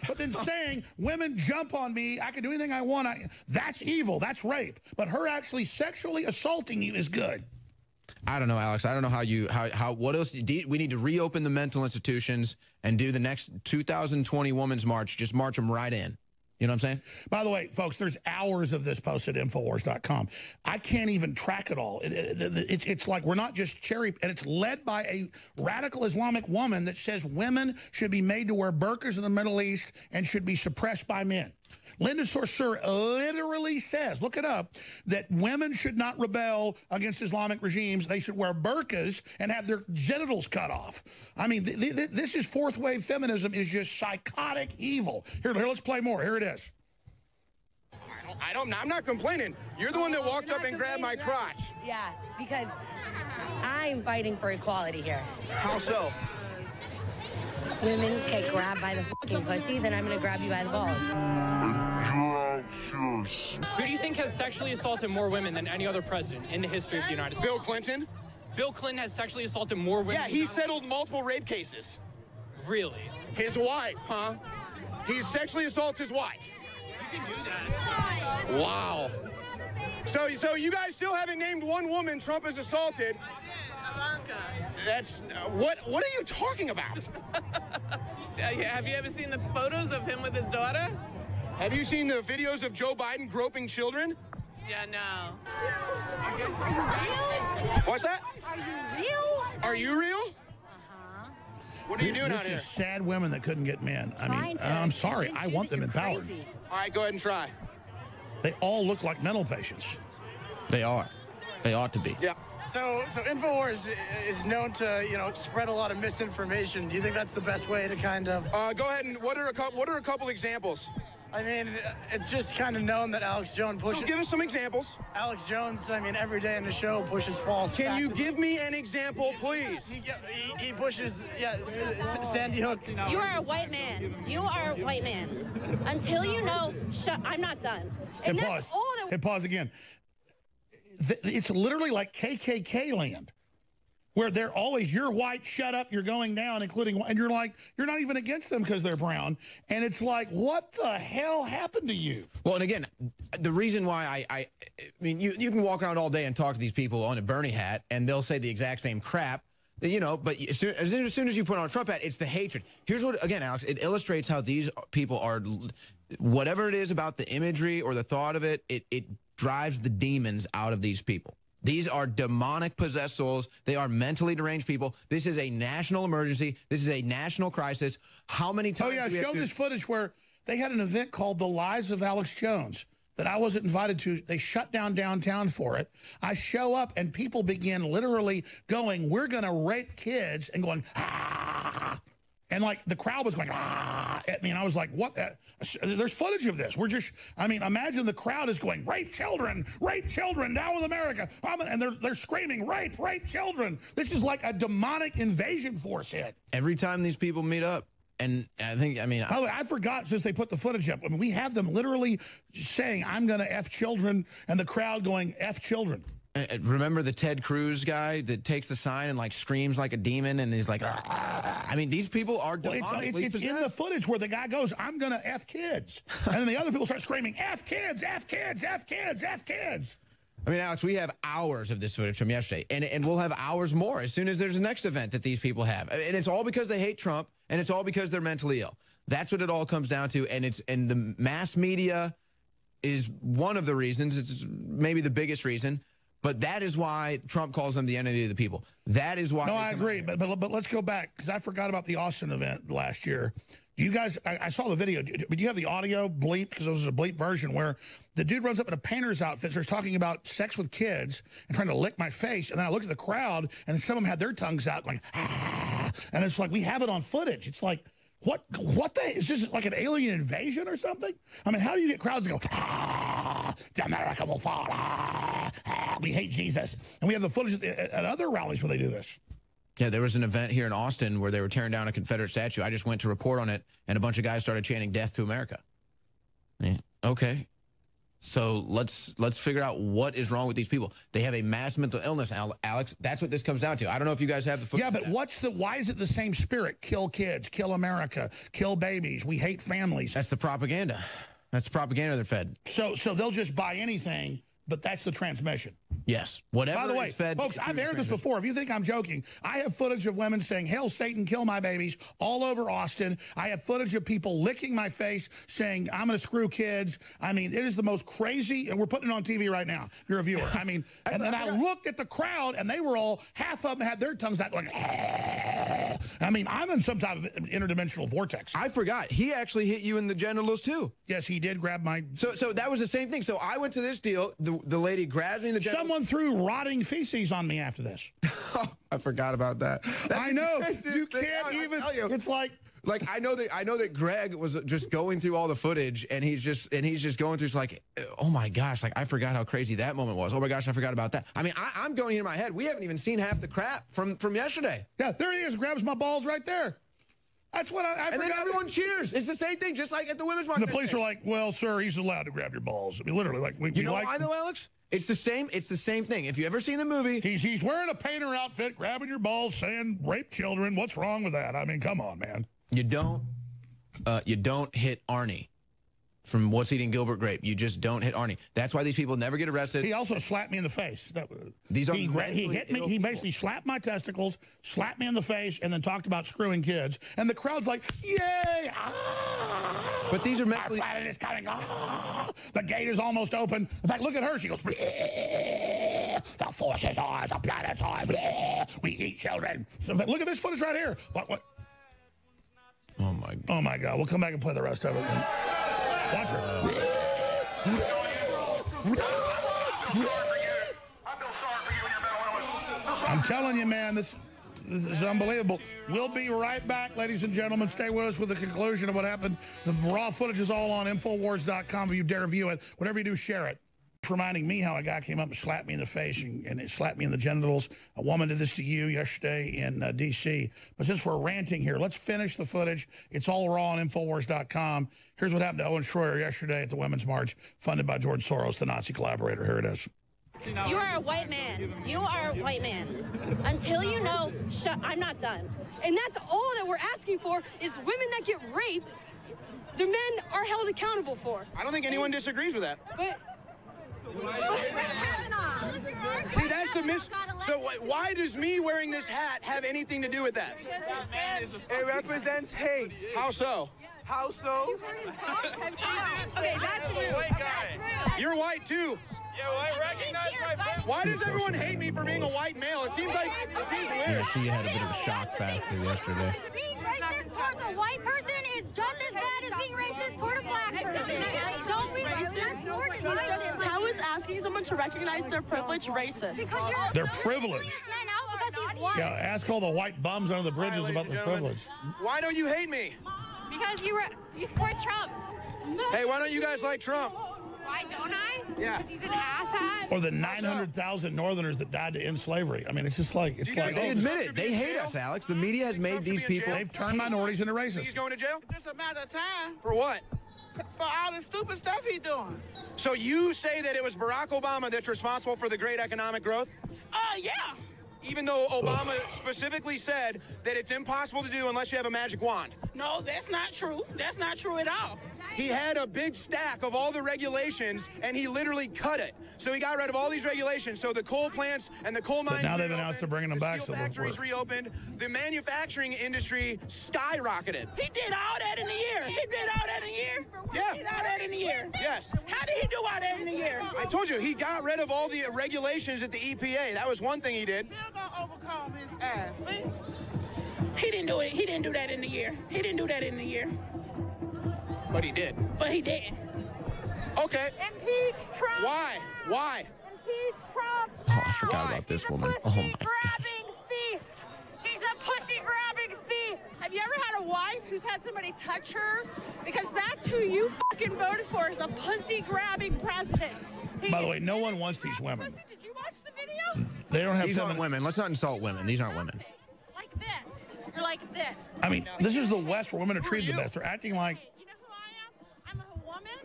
But then saying, women jump on me, I can do anything I want. I, that's evil. That's rape. But her actually sexually assaulting you is good. I don't know, Alex. I don't know how you how how what else you- we need to reopen the mental institutions and do the next 2020 Women's March. Just march them right in. You know what I'm saying? By the way, folks, there's hours of this posted at Infowars.com. I can't even track it all. It- it- it- it's like we're not just cherry, and it's led by a radical Islamic woman that says women should be made to wear burqas in the Middle East and should be suppressed by men. Linda Sarsour literally says, look it up, that women should not rebel against Islamic regimes. They should wear burqas and have their genitals cut off. I mean, th th this is fourth wave feminism is just psychotic evil. Here, here, let's play more. Here it is. I don't, I'm not complaining. You're the one that walked up and grabbed my crotch. yeah, because I'm fighting for equality here. How so? Women get grabbed by the fucking pussy, then I'm gonna grab you by the balls. Who do you think has sexually assaulted more women than any other president in the history of the United States? Bill Clinton? Bill Clinton has sexually assaulted more women. Yeah, he settled multiple rape cases. Really? His wife, huh? He sexually assaults his wife. You can do that. Wow. So, so you guys still haven't named one woman Trump has assaulted. That's uh, what? What are you talking about? Have you ever seen the photos of him with his daughter? Have you seen the videos of Joe Biden groping children? Yeah, no. Are you real? What's that? Are you real? Are you real? Uh-huh. What are you doing this out here? is sad women that couldn't get men. I mean, Trying to I'm sorry. I want them you're empowered. crazy. All right, go ahead and try. They all look like mental patients. They are. They ought to be. Yeah. So, so Infowars is known to, you know, spread a lot of misinformation. Do you think that's the best way to kind of? Uh, go ahead and what are a couple? What are a couple examples? I mean, it's just kind of known that Alex Jones pushes. So give us some examples. Alex Jones, I mean, every day in the show pushes false. Can you give me an example, please? He, he, he pushes, yeah, S- S- Sandy Hook. You are a white man. You are a white man. Until you know, shut. I'm not done. Hey, And pause. that's all that. Hey, pause again. It's literally like KKK land where they're always you're white shut up you're going down including and you're like you're not even against them because they're brown and it's like what the hell happened to you Well, and again, the reason why I, I, I mean, you, you can walk around all day and talk to these people on a Bernie hat, and they'll say the exact same crap, you know, but as soon as soon as you put on a Trump hat, it's the hatred. Here's what, again, Alex, it illustrates how these people are, whatever it is about the imagery or the thought of it, it, it drives the demons out of these people. These are demonic possessed souls. They are mentally deranged people. This is a national emergency. This is a national crisis. How many times? oh yeah do we have show this footage where they had an event called the lies of alex jones that i wasn't invited to they shut down downtown for it i show up and people begin literally going we're going to rape kids and going ah and like the crowd was going ah at me and i was like what the? there's footage of this we're just i mean imagine the crowd is going rape children rape children down with america and they're they're screaming rape rape children this is like a demonic invasion force hit Every time these people meet up, and I think, I mean, way, I forgot since they put the footage up. I mean, we have them literally saying, I'm going to F children, and the crowd going, F children. Uh, uh, Remember the Ted Cruz guy that takes the sign and like screams like a demon and he's like, "Ah." I mean, these people are Well, it's, it's, it's in the footage where the guy goes, I'm going to F kids. and then the other people start screaming, F kids, F kids, F kids, F kids. I mean, Alex, we have hours of this footage from yesterday, and, and we'll have hours more as soon as there's a next event that these people have. And it's all because they hate Trump, and it's all because they're mentally ill. That's what it all comes down to. And it's and the mass media is one of the reasons. It's maybe the biggest reason. But that is why Trump calls them the enemy of the people. That is why. No, I agree. But, but but let's go back because I forgot about the Austin event last year. Do you guys? I, I saw the video, but you have the audio bleep because it was a bleep version where the dude runs up in a painter's outfit, starts talking about sex with kids and trying to lick my face, and then I look at the crowd, and some of them had their tongues out going, ah, and it's like we have it on footage. It's like. What what the is this like an alien invasion or something? I mean, how do you get crowds to go? Ah, America will fall. Ah, ah, we hate Jesus, and we have the footage at, at other rallies where they do this. Yeah, there was an event here in Austin where they were tearing down a Confederate statue. I just went to report on it, and a bunch of guys started chanting "Death to America." Yeah, okay, so let's let's figure out what is wrong with these people. They have a mass mental illness, Alex. That's what this comes down to. I don't know if you guys have the footage. Yeah, but what's the? Why is it the same spirit? Kill kids, kill America, kill babies. We hate families. That's the propaganda. That's propaganda they're fed. So, so they'll just buy anything, but that's the transmission. Yes, whatever. By the way, fed folks, I've aired this before. If you think I'm joking, I have footage of women saying, Hail Satan, kill my babies, all over Austin. I have footage of people licking my face, saying, I'm going to screw kids. I mean, it is the most crazy, and we're putting it on TV right now, if you're a viewer. I mean, and then I looked at the crowd, and they were all, half of them had their tongues out going, I mean, I'm in some type of interdimensional vortex. I forgot. He actually hit you in the genitals too. Yes, he did grab my. So, so that was the same thing. So I went to this deal. The the lady grabs me in the genitals. Someone threw rotting feces on me after this. I forgot about that. I know. You can't even. It's like like I know that I know that Greg was just going through all the footage and he's just and he's just going through. It's like, oh my gosh, like I forgot how crazy that moment was. Oh my gosh, I forgot about that. I mean, I, I'm going in my head. We haven't even seen half the crap from from yesterday. Yeah, there he is. Grabs my balls right there. That's what I. I and then forgot. everyone cheers. It's the same thing, just like at the women's march. The police are like, "Well, sir, he's allowed to grab your balls." I mean, literally, like we, You we know like. why though, Alex? It's the same. It's the same thing. If you ever seen the movie, He's he's wearing a painter outfit, grabbing your balls, saying rape children. What's wrong with that? I mean, come on, man. you don't uh, you don't hit Arnie from What's Eating Gilbert Grape. You just don't hit Arnie. That's why these people never get arrested. He also slapped me in the face. That, These are he, he hit me. He people. basically slapped my testicles, slapped me in the face, and then talked about screwing kids. And the crowd's like, "Yay!" Ah, But these are our mentally. planet is coming. Ah, the gate is almost open. In fact, look at her. She goes, "Bleh, "The forces are, the planets are. We eat children." So, look at this footage right here. What? What? Oh my. God. Oh my God! We'll come back and play the rest of it. Watch her. I'm telling you, man, this this is unbelievable. We'll be right back, ladies and gentlemen. Stay with us with the conclusion of what happened. The raw footage is all on Infowars.com. If you dare view it, whatever you do, share it. It's reminding me how a guy came up and slapped me in the face and, and it slapped me in the genitals. A woman did this to you yesterday in uh, D.C. But since we're ranting here, let's finish the footage. It's all raw on Infowars.com. Here's what happened to Owen Schroyer yesterday at the Women's March, funded by George Soros, the Nazi collaborator. Here it is. You are a white man. You are a white man. Until you know, shut. I'm not done. And that's all that we're asking for is women that get raped, the men are held accountable for. I don't think anyone disagrees with that. But See, that's the mis. So wh- why does me wearing this hat have anything to do with that? It represents hate. How so? How so? okay, that's rude. You're white too. Yeah, well, I recognize my friend. Why does everyone hate me for being a white male? It seems like it seems Yeah, weird. she had a bit of a shock factor yesterday. Being racist towards a white person is just as bad as being racist toward a black person. Don't be racist. How is asking someone to recognize their privilege racist? Because you're They're privileged. man out because he's white. Yeah, ask all the white bums under the bridges about their privilege. Why don't you hate me? Because you were you support Trump. Hey, why don't you guys like Trump? Why don't I? Yeah. Because he's an asshat. Or the 900,000 Northerners that died to end slavery. I mean, it's just like, it's like, They oh, admit it. They hate us, Alex. The media has made these people. They've turned minorities into racists. He's racists. going to jail? Just a matter of time For what? for all the stupid stuff he's doing. So you say that it was Barack Obama that's responsible for the great economic growth? Uh, yeah. Even though Obama specifically said that it's impossible to do unless you have a magic wand. No, that's not true. That's not true at all. He had a big stack of all the regulations and he literally cut it. So he got rid of all these regulations. So the coal plants and the coal mines. But now they've announced they're bringing them the back, Steel so factories work. reopened. The manufacturing industry skyrocketed. He did all that in a year. He did all that in a year. Yeah. He did all that in a year. Yes. How did he do all that in a year? I told you, he got rid of all the regulations at the EPA. That was one thing he did. Still gonna overcome his ass. See? He didn't do it. He didn't do that in a year. He didn't do that in a year. But he did. But he did. Okay. Impeach Trump. Why? Why? Impeach Trump. Oh, I forgot about this woman. Oh my god. grabbing thief. He's a pussy grabbing thief. Have you ever had a wife who's had somebody touch her? Because that's who you fucking voted for is a pussy grabbing president. He- By the way, no one wants these women. Pussy, did you watch the video? They don't have These aren't women. Let's not insult women. These aren't women. Like this. You're like this. I mean, this is the West where women are treated the best. They're acting like You know who I am? I'm a woman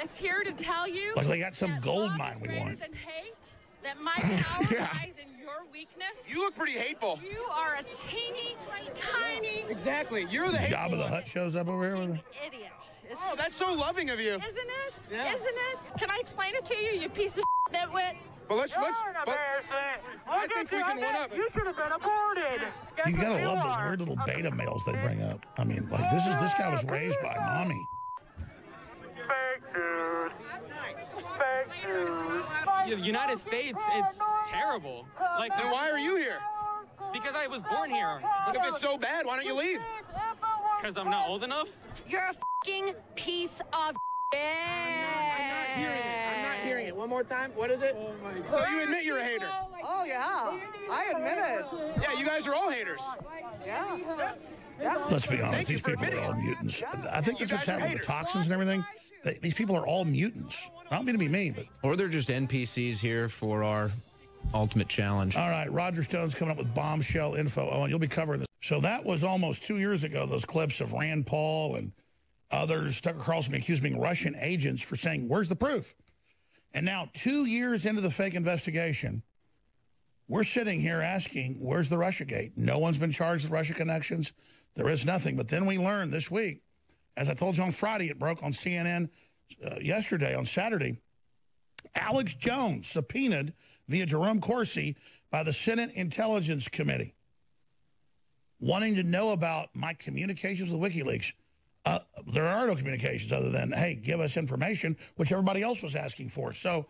that's here to tell you. like they got some gold mine we want. Than hate. That my power Yeah. lies in your weakness. You look pretty hateful. You are a teeny, tiny Exactly. You're the Job of the. Hut shows up over here with her. idiot. Oh, that's so loving of you. Isn't it? Yeah. Isn't it? Can I explain it to you, you piece of nitwit? But let's let's. But I think we can one up. You should have been aborted. You gotta love those weird little beta males they bring up. I mean, like this is this guy was raised by mommy. The United States, it's terrible. Like, Then why are you here? because I was born here. But If it's so bad, why don't you leave? Because I'm not old enough. You're a fucking piece of I'm not hearing it. I'm not hearing it. One more time. What is it? Oh So you admit you're a hater? Oh yeah, I admit it. Yeah, you guys are all haters. Yeah. yeah. Let's be honest, these people are all mutants. I think You that's what's happening with the toxins and everything. They, these people are all mutants. I don't mean to be mean, but Or they're just NPCs here for our ultimate challenge. all right. Roger Stone's coming up with bombshell info. Oh, and you'll be covering this. So that was almost two years ago. Those clips of Rand Paul and others, Tucker Carlson, accused being Russian agents for saying, "Where's the proof?" And now, two years into the fake investigation, we're sitting here asking, "Where's the Russia Gate?" No one's been charged with Russia connections. There is nothing. But then we learned this week, as I told you on Friday, it broke on CNN uh, yesterday on Saturday. Alex Jones subpoenaed via Jerome Corsi by the Senate Intelligence Committee, wanting to know about my communications with WikiLeaks. Uh, there are no communications other than, hey, give us information, which everybody else was asking for. So,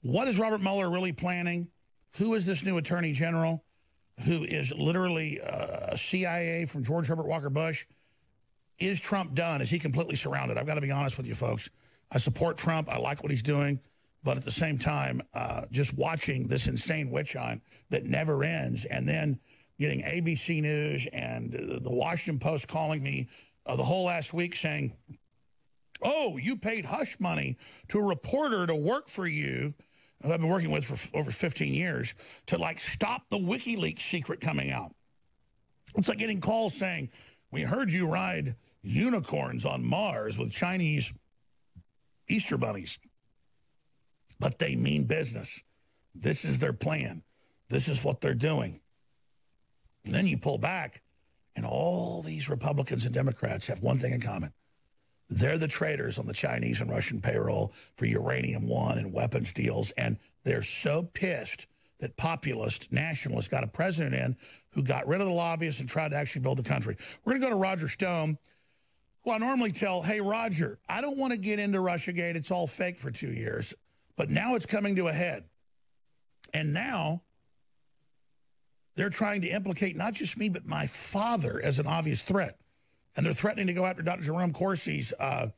what is Robert Mueller really planning? Who is this new attorney general who is literally uh, CIA from George Herbert Walker Bush? Is Trump done? Is he completely surrounded? I've got to be honest with you, folks. I support Trump. I like what he's doing. But at the same time, uh, just watching this insane witch hunt that never ends, and then getting ABC News and uh, the Washington Post calling me uh, the whole last week saying, oh, you paid hush money to a reporter to work for you, who I've been working with for over 15 years, to like stop the WikiLeaks secret coming out. It's like getting calls saying, we heard you ride unicorns on Mars with Chinese Easter bunnies, but they mean business. This is their plan. This is what they're doing. And then you pull back, and all these Republicans and Democrats have one thing in common. They're the traitors on the Chinese and Russian payroll for uranium one and weapons deals. And they're so pissed that populist nationalists got a president in who got rid of the lobbyists and tried to actually build the country. We're going to go to Roger Stone, who I normally tell, hey, Roger, I don't want to get into Russiagate. It's all fake for two years. But now it's coming to a head. And now they're trying to implicate not just me, but my father as an obvious threat. And they're threatening to go after Dr. Jerome Corsi's uh,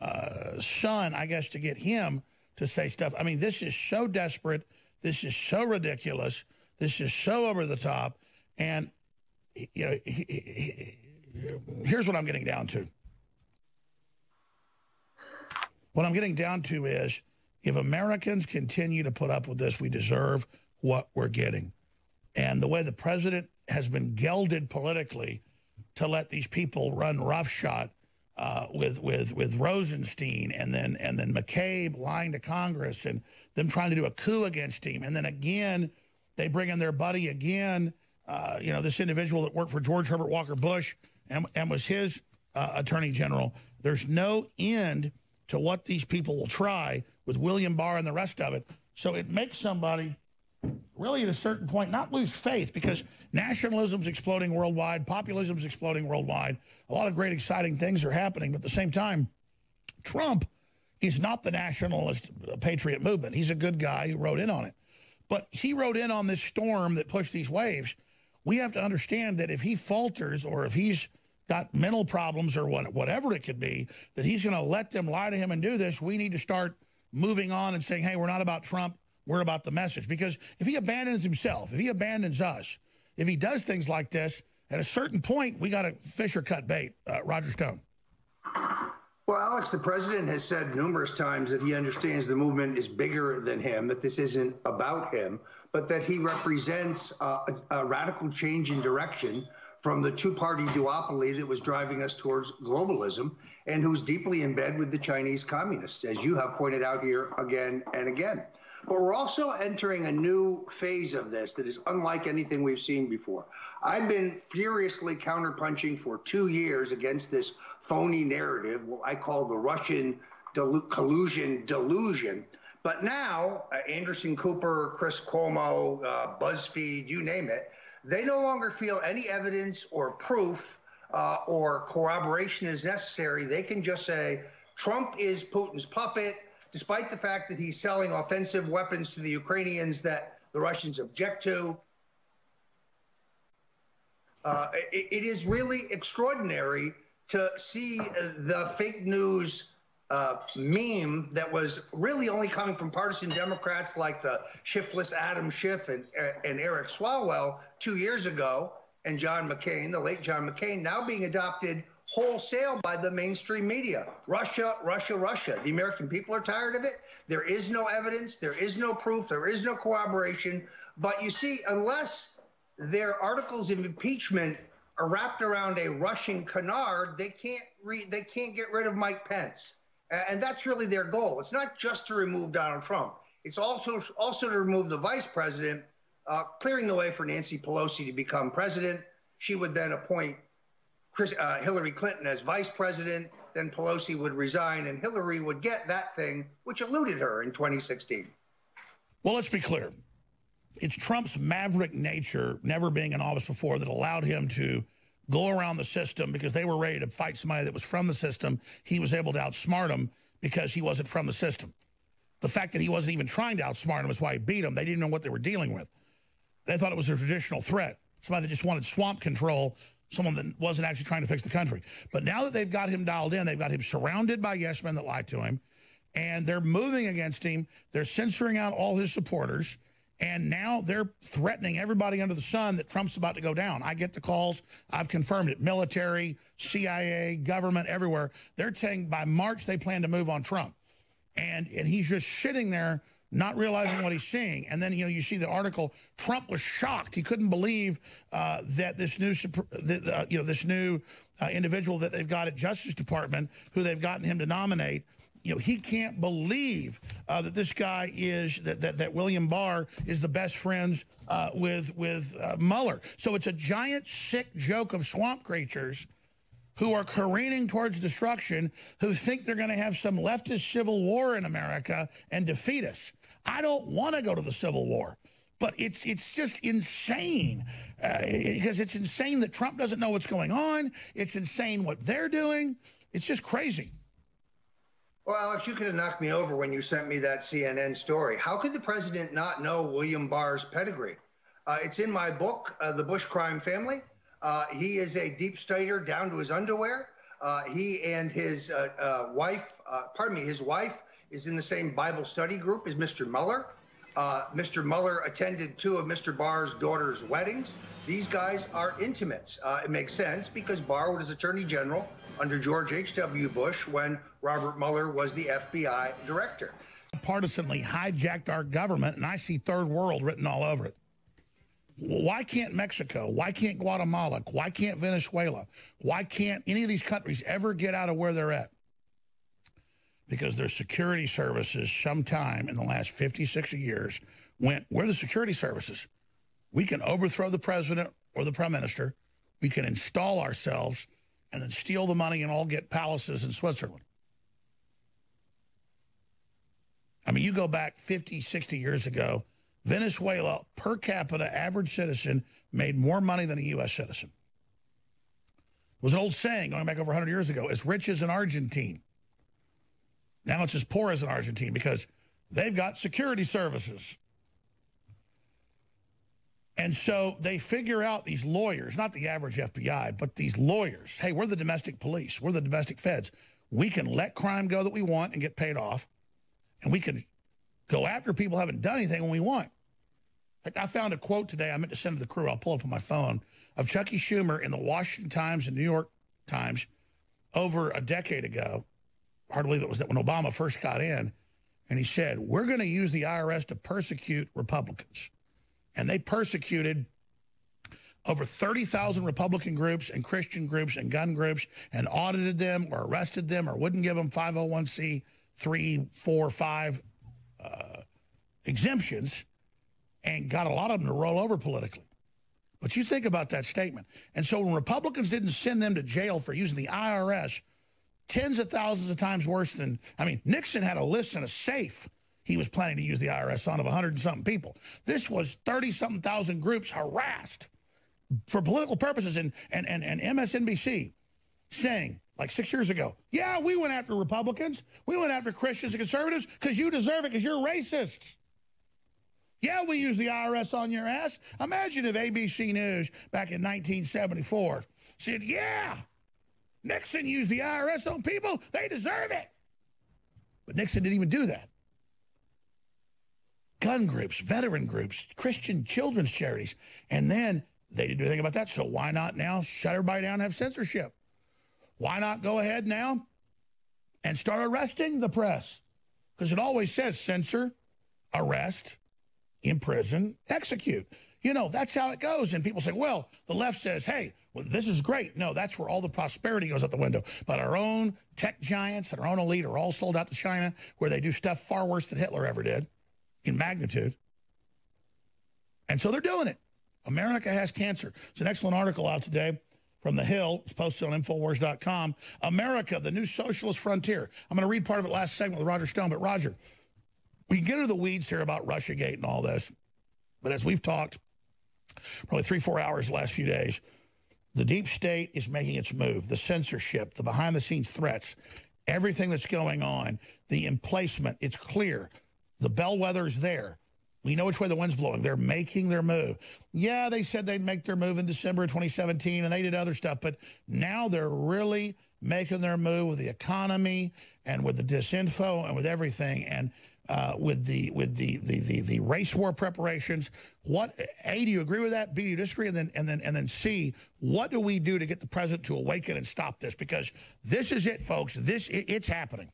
uh, son, I guess, to get him to say stuff. I mean, this is so desperate. This is so ridiculous. This is so over the top. And, you know, he, he, here's what I'm getting down to. What I'm getting down to is if Americans continue to put up with this, we deserve what we're getting. And the way the president has been gelded politically to let these people run roughshod uh, with with with Rosenstein and then and then McCabe lying to Congress and them trying to do a coup against him and then again they bring in their buddy again uh, you know this individual that worked for George Herbert Walker Bush and, and was his uh, attorney general there's no end to what these people will try with William Barr and the rest of it so it makes somebody really at a certain point not lose faith because nationalism's exploding worldwide, populism's exploding worldwide. A lot of great exciting things are happening, but at the same time, Trump is not the nationalist patriot movement. He's a good guy who wrote in on it. But he wrote in on this storm that pushed these waves. We have to understand that if he falters or if he's got mental problems or what, whatever it could be, that he's going to let them lie to him and do this, we need to start moving on and saying, hey, we're not about Trump. We're about the message. Because if he abandons himself, if he abandons us, if he does things like this, at a certain point, we got to fish or cut bait. Uh, Roger Stone. Well, Alex, the president has said numerous times that he understands the movement is bigger than him, that this isn't about him, but that he represents a, a radical change in direction from the two party duopoly that was driving us towards globalism and who's deeply in bed with the Chinese communists, as you have pointed out here again and again. But we're also entering a new phase of this that is unlike anything we've seen before. I've been furiously counterpunching for two years against this phony narrative, what I call the Russian delu- collusion delusion. But now, uh, Anderson Cooper, Chris Cuomo, uh, BuzzFeed, you name it, they no longer feel any evidence or proof uh, or corroboration is necessary. They can just say Trump is Putin's puppet despite the fact that he's selling offensive weapons to the Ukrainians that the Russians object to. Uh, it, it is really extraordinary to see the fake news uh, meme that was really only coming from partisan Democrats like the shiftless Adam Schiff and, and Eric Swalwell two years ago, and John McCain, the late John McCain, now being adopted wholesale by the mainstream media. Russia, Russia, Russia. The American people are tired of it. There is no evidence, there is no proof, there is no corroboration. But you see, unless their articles of impeachment are wrapped around a Russian canard, they can't re- they can't get rid of Mike Pence. And that's really their goal. It's not just to remove Donald Trump. It's also also to remove the vice president, uh, clearing the way for Nancy Pelosi to become president. She would then appoint Chris, uh, Hillary Clinton as vice president, then Pelosi would resign, and Hillary would get that thing, which eluded her in 2016. Well, let's be clear. It's Trump's maverick nature, never being in office before, that allowed him to go around the system because they were ready to fight somebody that was from the system. He was able to outsmart him because he wasn't from the system. The fact that he wasn't even trying to outsmart him is why he beat him. They didn't know what they were dealing with. They thought it was a traditional threat, somebody that just wanted swamp control someone that wasn't actually trying to fix the country. But now that they've got him dialed in, they've got him surrounded by yes men that lied to him, and they're moving against him. They're censoring out all his supporters. And now they're threatening everybody under the sun that Trump's about to go down. I get the calls. I've confirmed it. Military, CIA, government, everywhere. They're saying by March they plan to move on Trump. And, and he's just sitting there not realizing what he's seeing. And then, you know, you see the article, Trump was shocked. He couldn't believe uh, that this new, uh, you know, this new uh, individual that they've got at Justice Department, who they've gotten him to nominate, you know, he can't believe uh, that this guy is that, that that William Barr is the best friends uh, with with uh, Mueller. So it's a giant sick joke of swamp creatures who are careening towards destruction, who think they're going to have some leftist civil war in America and defeat us. I don't want to go to the Civil War. But it's it's just insane because uh, it's insane that Trump doesn't know what's going on. It's insane what they're doing. It's just crazy. Well, Alex, you could have knocked me over when you sent me that CNN story. How could the president not know William Barr's pedigree? Uh, it's in my book, uh, The Bush Crime Family. Uh, he is a deep stater down to his underwear. Uh, he and his uh, wife, pardon me, his wife is in the same Bible study group as Mr. Mueller. Uh, Mr. Mueller attended two of Mr. Barr's daughter's weddings. These guys are intimates. Uh, it makes sense because Barr was Attorney General under George H.W. Bush when Robert Mueller was the FBI director. Partisanly hijacked our government, and I see third world written all over it. Why can't Mexico? Why can't Guatemala? Why can't Venezuela? Why can't any of these countries ever get out of where they're at? because their security services sometime in the last 50, 60 years went, we're the security services. We can overthrow the president or the prime minister. We can install ourselves and then steal the money and all get palaces in Switzerland. I mean, you go back 50, 60 years ago, Venezuela, per capita, average citizen, made more money than a U.S. citizen. It was an old saying going back over 100 years ago, as rich as an Argentine. Now it's as poor as an Argentine because they've got security services. And so they figure out these lawyers, not the average FBI, but these lawyers. Hey, we're the domestic police. We're the domestic feds. We can let crime go that we want and get paid off. And we can go after people who haven't done anything when we want. I found a quote today I meant to send to the crew. I'll pull it up on my phone of Chucky Schumer in the Washington Times and New York Times over a decade ago hard to believe it was that when Obama first got in, and he said, we're going to use the IRS to persecute Republicans. And they persecuted over 30,000 Republican groups and Christian groups and gun groups and audited them or arrested them or wouldn't give them 501c 3, 4, 5 uh, exemptions and got a lot of them to roll over politically. But you think about that statement. And so when Republicans didn't send them to jail for using the IRS tens of thousands of times worse than, I mean, Nixon had a list in a safe he was planning to use the IRS on of 100 and something people. This was 30 something thousand groups harassed for political purposes and, and, and, and MSNBC saying, like six years ago, yeah, we went after Republicans. We went after Christians and conservatives because you deserve it because you're racists. Yeah, we use the IRS on your ass. Imagine if ABC News back in 1974 said, yeah, Nixon used the IRS on people. They deserve it. But Nixon didn't even do that. Gun groups, veteran groups, Christian children's charities. And then they didn't do anything about that. So why not now shut everybody down and have censorship? Why not go ahead now and start arresting the press? Because it always says censor, arrest, imprison, execute. You know, that's how it goes. And people say, well, the left says, hey, well, this is great. No, that's where all the prosperity goes out the window. But our own tech giants and our own elite are all sold out to China, where they do stuff far worse than Hitler ever did in magnitude. And so they're doing it. America has cancer. It's an excellent article out today from The Hill. It's posted on Infowars.com. America, the new socialist frontier. I'm going to read part of it last segment with Roger Stone. But Roger, we get into the weeds here about Russiagate and all this. But as we've talked, probably three, four hours the last few days. The deep state is making its move. The censorship, the behind the scenes threats, everything that's going on, the emplacement, it's clear. The bellwether's there. We know which way the wind's blowing. They're making their move. Yeah, they said they'd make their move in December 2017, and they did other stuff, but now they're really making their move with the economy and with the disinfo and with everything. And uh, with the with the, the the the race war preparations. What A, do you agree with that? B, do you disagree? And then and then and then C, what do we do to get the president to awaken and stop this? Because this is it, folks. This it, it's happening.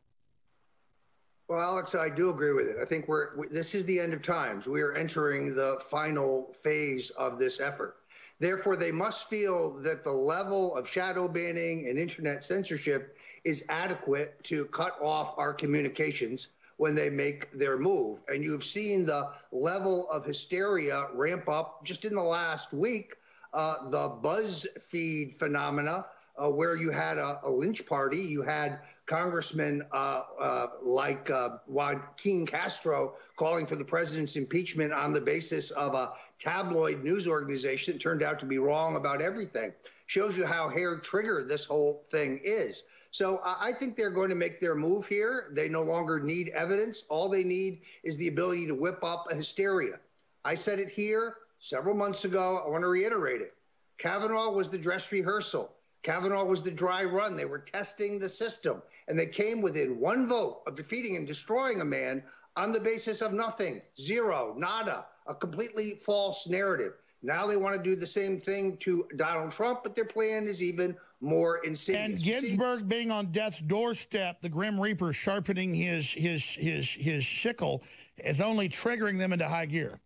Well, Alex, I do agree with it. I think we're we, this is the end of times. We are entering the final phase of this effort. Therefore, they must feel that the level of shadow banning and internet censorship is adequate to cut off our communications when they make their move. And you've seen the level of hysteria ramp up just in the last week. Uh, the BuzzFeed phenomena, uh, where you had a, a, lynch party, you had congressmen uh, uh like uh, Joaquin Castro calling for the president's impeachment on the basis of a tabloid news organization that turned out to be wrong about everything. Shows you how hair trigger this whole thing is. So I think they're going to make their move here. They no longer need evidence. All they need is the ability to whip up a hysteria. I said it here several months ago. I want to reiterate it. Kavanaugh was the dress rehearsal. Kavanaugh was the dry run. They were testing the system, and they came within one vote of defeating and destroying a man on the basis of nothing, zero, nada, a completely false narrative. Now they want to do the same thing to Donald Trump, but their plan is even more insidious. And Ginsburg being on death's doorstep, the Grim Reaper sharpening his his his his sickle is only triggering them into high gear.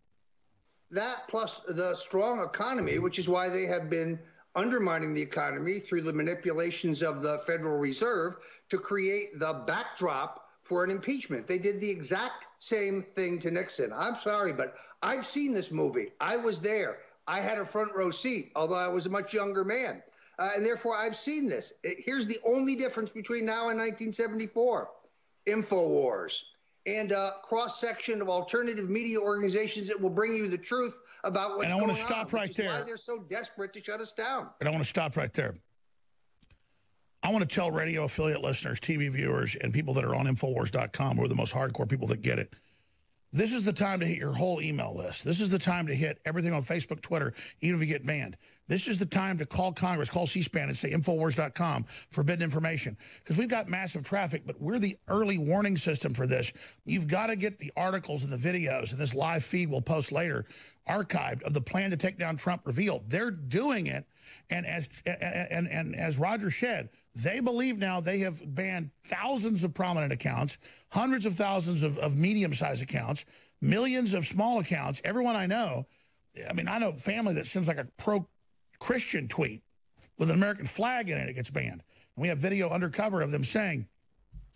That plus the strong economy, which is why they have been undermining the economy through the manipulations of the Federal Reserve to create the backdrop for an impeachment. They did the exact same thing to Nixon. I'm sorry, but I've seen this movie. I was there. I had a front row seat, although I was a much younger man. Uh, and therefore, I've seen this. Here's the only difference between now and 1974 InfoWars and uh, a cross section of alternative media organizations that will bring you the truth about what's going on. And I want to stop on, right there. Why they're so desperate to shut us down. And I want to stop right there. I want to tell radio affiliate listeners, TV viewers, and people that are on Infowars.com, who are the most hardcore people that get it, this is the time to hit your whole email list. This is the time to hit everything on Facebook, Twitter, even if you get banned. This is the time to call Congress, call C-SPAN and say Infowars.com, forbidden information. Because we've got massive traffic, but we're the early warning system for this. You've got to get the articles and the videos, and this live feed we'll post later, archived of the plan to take down Trump revealed. They're doing it, and as, and, and as Roger said, they believe now they have banned thousands of prominent accounts, hundreds of thousands of, of medium-sized accounts, millions of small accounts. Everyone I know, I mean, I know family that sends like a pro-Christian tweet with an American flag in it, it gets banned. And we have video undercover of them saying,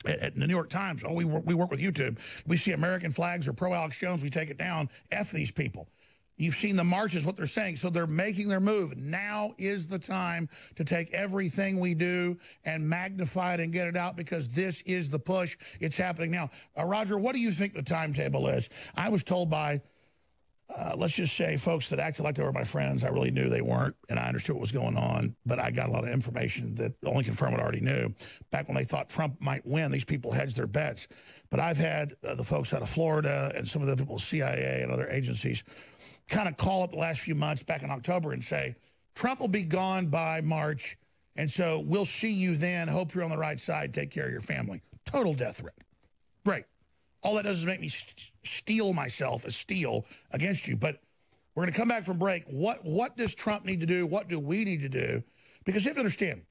at, at, the New York Times, oh, we work, we work with YouTube. We see American flags or pro-Alex Jones, we take it down. F these people. You've seen the marches, what they're saying. So they're making their move. Now is the time to take everything we do and magnify it and get it out because this is the push. It's happening now. Uh, Roger, what do you think the timetable is? I was told by, uh, let's just say, folks that acted like they were my friends. I really knew they weren't, and I understood what was going on. But I got a lot of information that only confirmed what I already knew. Back when they thought Trump might win, these people hedged their bets. But I've had uh, the folks out of Florida and some of the people, CIA and other agencies, kind of call up the last few months back in October and say, Trump will be gone by March, and so we'll see you then. Hope you're on the right side. Take care of your family. Total death threat. Great. All that does is make me st steel myself a steel against you. But we're going to come back from break. What, what does Trump need to do? What do we need to do? Because you have to understand,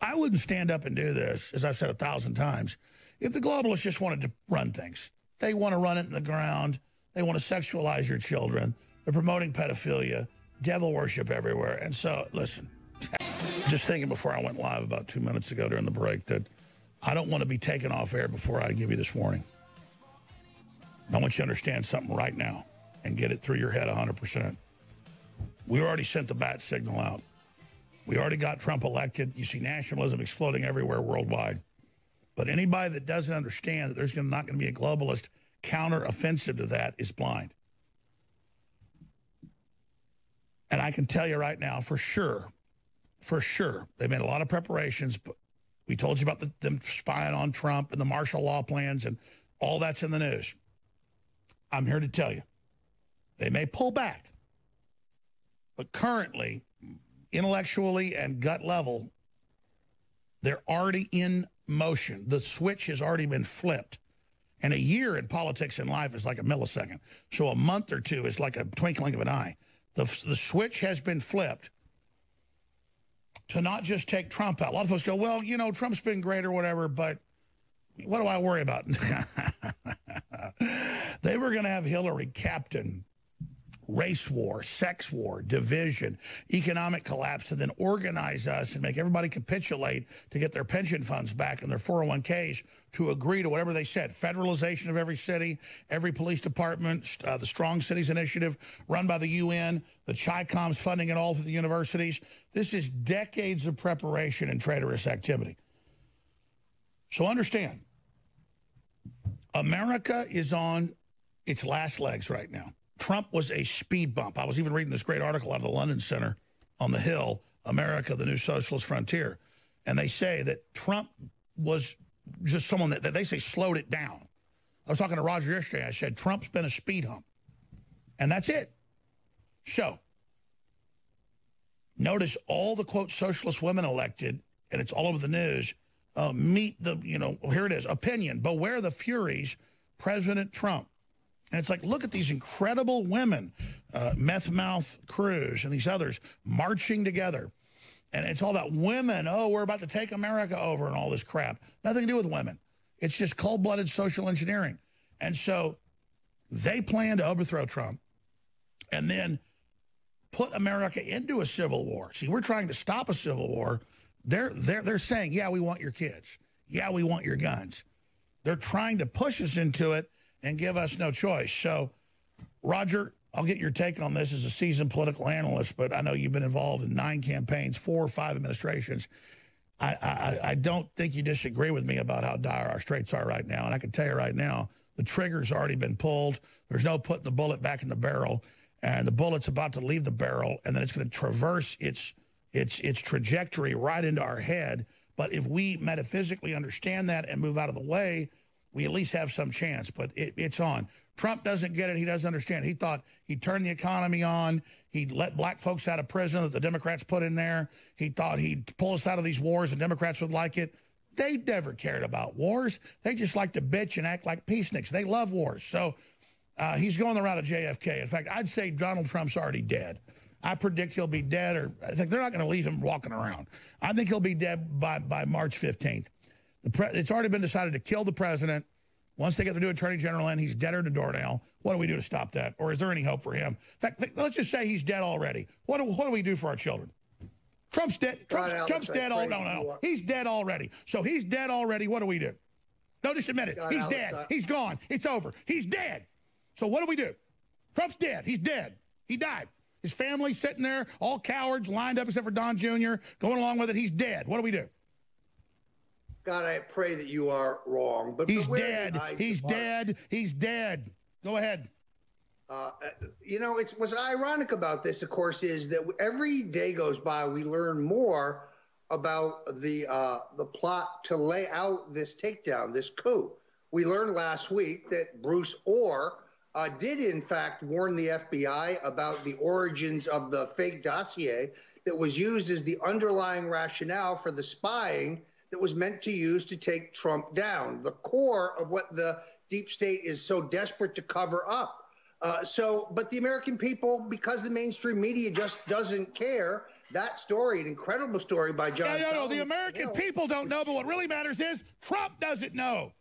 I wouldn't stand up and do this, as I've said a thousand times, if the globalists just wanted to run things. They want to run it in the ground. They want to sexualize your children. They're promoting pedophilia, devil worship everywhere. And so, listen, just thinking before I went live about two minutes ago during the break that I don't want to be taken off air before I give you this warning. I want you to understand something right now and get it through your head 100%. We already sent the bat signal out. We already got Trump elected. You see nationalism exploding everywhere worldwide. But anybody that doesn't understand that there's not going to be a globalist counter-offensive to that is blind. And I can tell you right now, for sure, for sure, they've made a lot of preparations. But we told you about the, them spying on Trump and the martial law plans and all that's in the news. I'm here to tell you, they may pull back. But currently, intellectually and gut level, they're already in motion. The switch has already been flipped. And a year in politics and life is like a millisecond. So a month or two is like a twinkling of an eye. The, the switch has been flipped to not just take Trump out. A lot of folks go, well, you know, Trump's been great or whatever, but what do I worry about? they were going to have Hillary captain race war, sex war, division, economic collapse to then organize us and make everybody capitulate to get their pension funds back and their 401ks to agree to whatever they said. Federalization of every city, every police department, uh, the Strong Cities Initiative run by the UN, the CHICOM's funding it all through the universities. This is decades of preparation and traitorous activity. So understand, America is on its last legs right now. Trump was a speed bump. I was even reading this great article out of the London Center on the Hill, America, the New Socialist Frontier. And they say that Trump was just someone that, that they say slowed it down. I was talking to Roger yesterday. I said, Trump's been a speed hump. And that's it. So, notice all the, quote, socialist women elected, and it's all over the news, uh, meet the, you know, here it is, opinion, beware the furies, President Trump. And it's like, look at these incredible women, uh, Meth Mouth Cruz and these others marching together. And it's all about women. Oh, we're about to take America over and all this crap. Nothing to do with women. It's just cold-blooded social engineering. And so they plan to overthrow Trump and then put America into a civil war. See, we're trying to stop a civil war. They're, they're, they're saying, yeah, we want your kids. Yeah, we want your guns. They're trying to push us into it and give us no choice. So, Roger, I'll get your take on this as a seasoned political analyst, but I know you've been involved in nine campaigns, four or five administrations. I, I, I don't think you disagree with me about how dire our straits are right now. And I can tell you right now, the trigger's already been pulled. There's no putting the bullet back in the barrel. And the bullet's about to leave the barrel, and then it's going to traverse its, its, its trajectory right into our head. But if we metaphysically understand that and move out of the way, we at least have some chance. But it, it's on. Trump doesn't get it. He doesn't understand. He thought he'd turn the economy on. He'd let black folks out of prison that the Democrats put in there. He thought he'd pull us out of these wars and Democrats would like it. They never cared about wars. They just like to bitch and act like peaceniks. They love wars. So uh, he's going the route of JFK. In fact, I'd say Donald Trump's already dead. I predict he'll be dead, or I think they're not going to leave him walking around. I think he'll be dead by, by March 15th. it's already been decided to kill the president once they get the new attorney general in, he's deader than a doornail. What do we do to stop that? Or is there any hope for him? In fact, let's just say he's dead already. What do, what do we do for our children? Trump's dead. Trump's, Trump's dead. All, no, no, no. He's dead already. So he's dead already. What do we do? No, just admit it. God, he's Alex, dead. I... He's gone. It's over. He's dead. So what do we do? Trump's dead. He's dead. He died. His family sitting there, all cowards, lined up except for Don Jr., going along with it. He's dead. What do we do? God, I pray that you are wrong. But he's dead. He's dead. He's dead. Go ahead. Uh, you know, it's what's ironic about this, of course, is that every day goes by, we learn more about the uh, the plot to lay out this takedown, this coup. We learned last week that Bruce Ohr uh, did, in fact, warn the FBI about the origins of the fake dossier that was used as the underlying rationale for the spying that was meant to use to take Trump down, the core of what the deep state is so desperate to cover up. Uh, so, but the American people, because the mainstream media just doesn't care, that story, an incredible story by John. Yeah, no, no, the American people don't know, but what really matters is Trump doesn't know.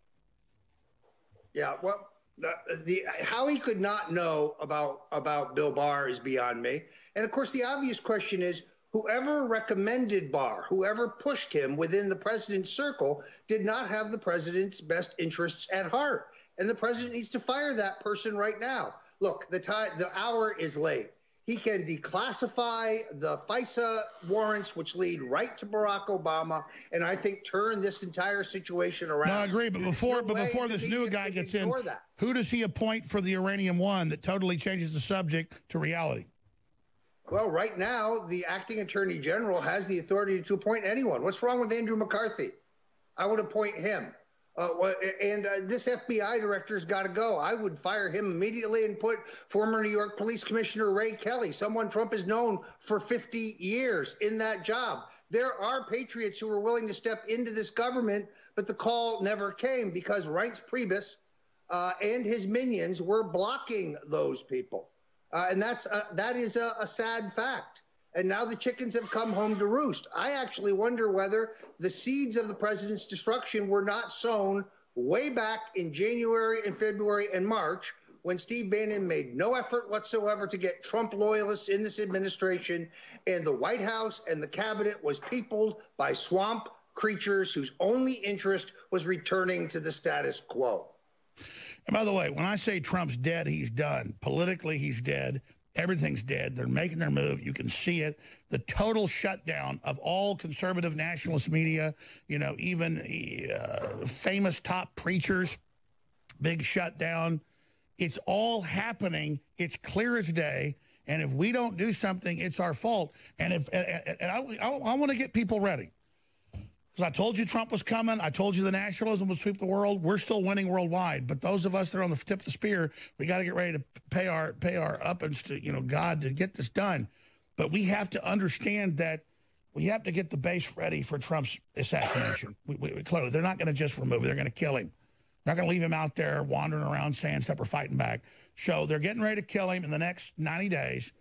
Yeah, well, the, the how he could not know about about Bill Barr is beyond me. And of course, the obvious question is whoever recommended Barr, whoever pushed him within the president's circle, did not have the president's best interests at heart. And the president needs to fire that person right now. Look, the time, the hour is late. He can declassify the FISA warrants, which lead right to Barack Obama, and I think turn this entire situation around. No, I agree. But before, no but before this new guy gets in, that. who does he appoint for the uranium one that totally changes the subject to reality? Well, right now, the acting attorney general has the authority to appoint anyone. What's wrong with Andrew McCarthy? I would appoint him. Uh, and uh, this FBI director's got to go. I would fire him immediately and put former New York Police Commissioner Ray Kelly, someone Trump has known for 50 years, in that job. There are patriots who are willing to step into this government, but the call never came because Reince Priebus uh, and his minions were blocking those people. Uh, and that's uh, that is a, a, sad fact. And now the chickens have come home to roost. I actually wonder whether the seeds of the president's destruction were not sown way back in January and February and March when Steve Bannon made no effort whatsoever to get Trump loyalists in this administration, and the White House and the cabinet was peopled by swamp creatures whose only interest was returning to the status quo. And by the way, when I say Trump's dead, he's done. Politically, he's dead. Everything's dead. They're making their move. You can see it. The total shutdown of all conservative nationalist media, you know, even uh, famous top preachers, big shutdown. It's all happening. It's clear as day. And if we don't do something, it's our fault. And if and, I, I, I want to get people ready. Because I told you Trump was coming. I told you the nationalism would sweep the world. We're still winning worldwide. But those of us that are on the tip of the spear, we got to get ready to pay our pay our uppance to you know God to get this done. But we have to understand that we have to get the base ready for Trump's assassination. we, we, clearly, they're not going to just remove him. They're going to kill him. They're not going to leave him out there wandering around saying stuff or fighting back. So they're getting ready to kill him in the next 90 days.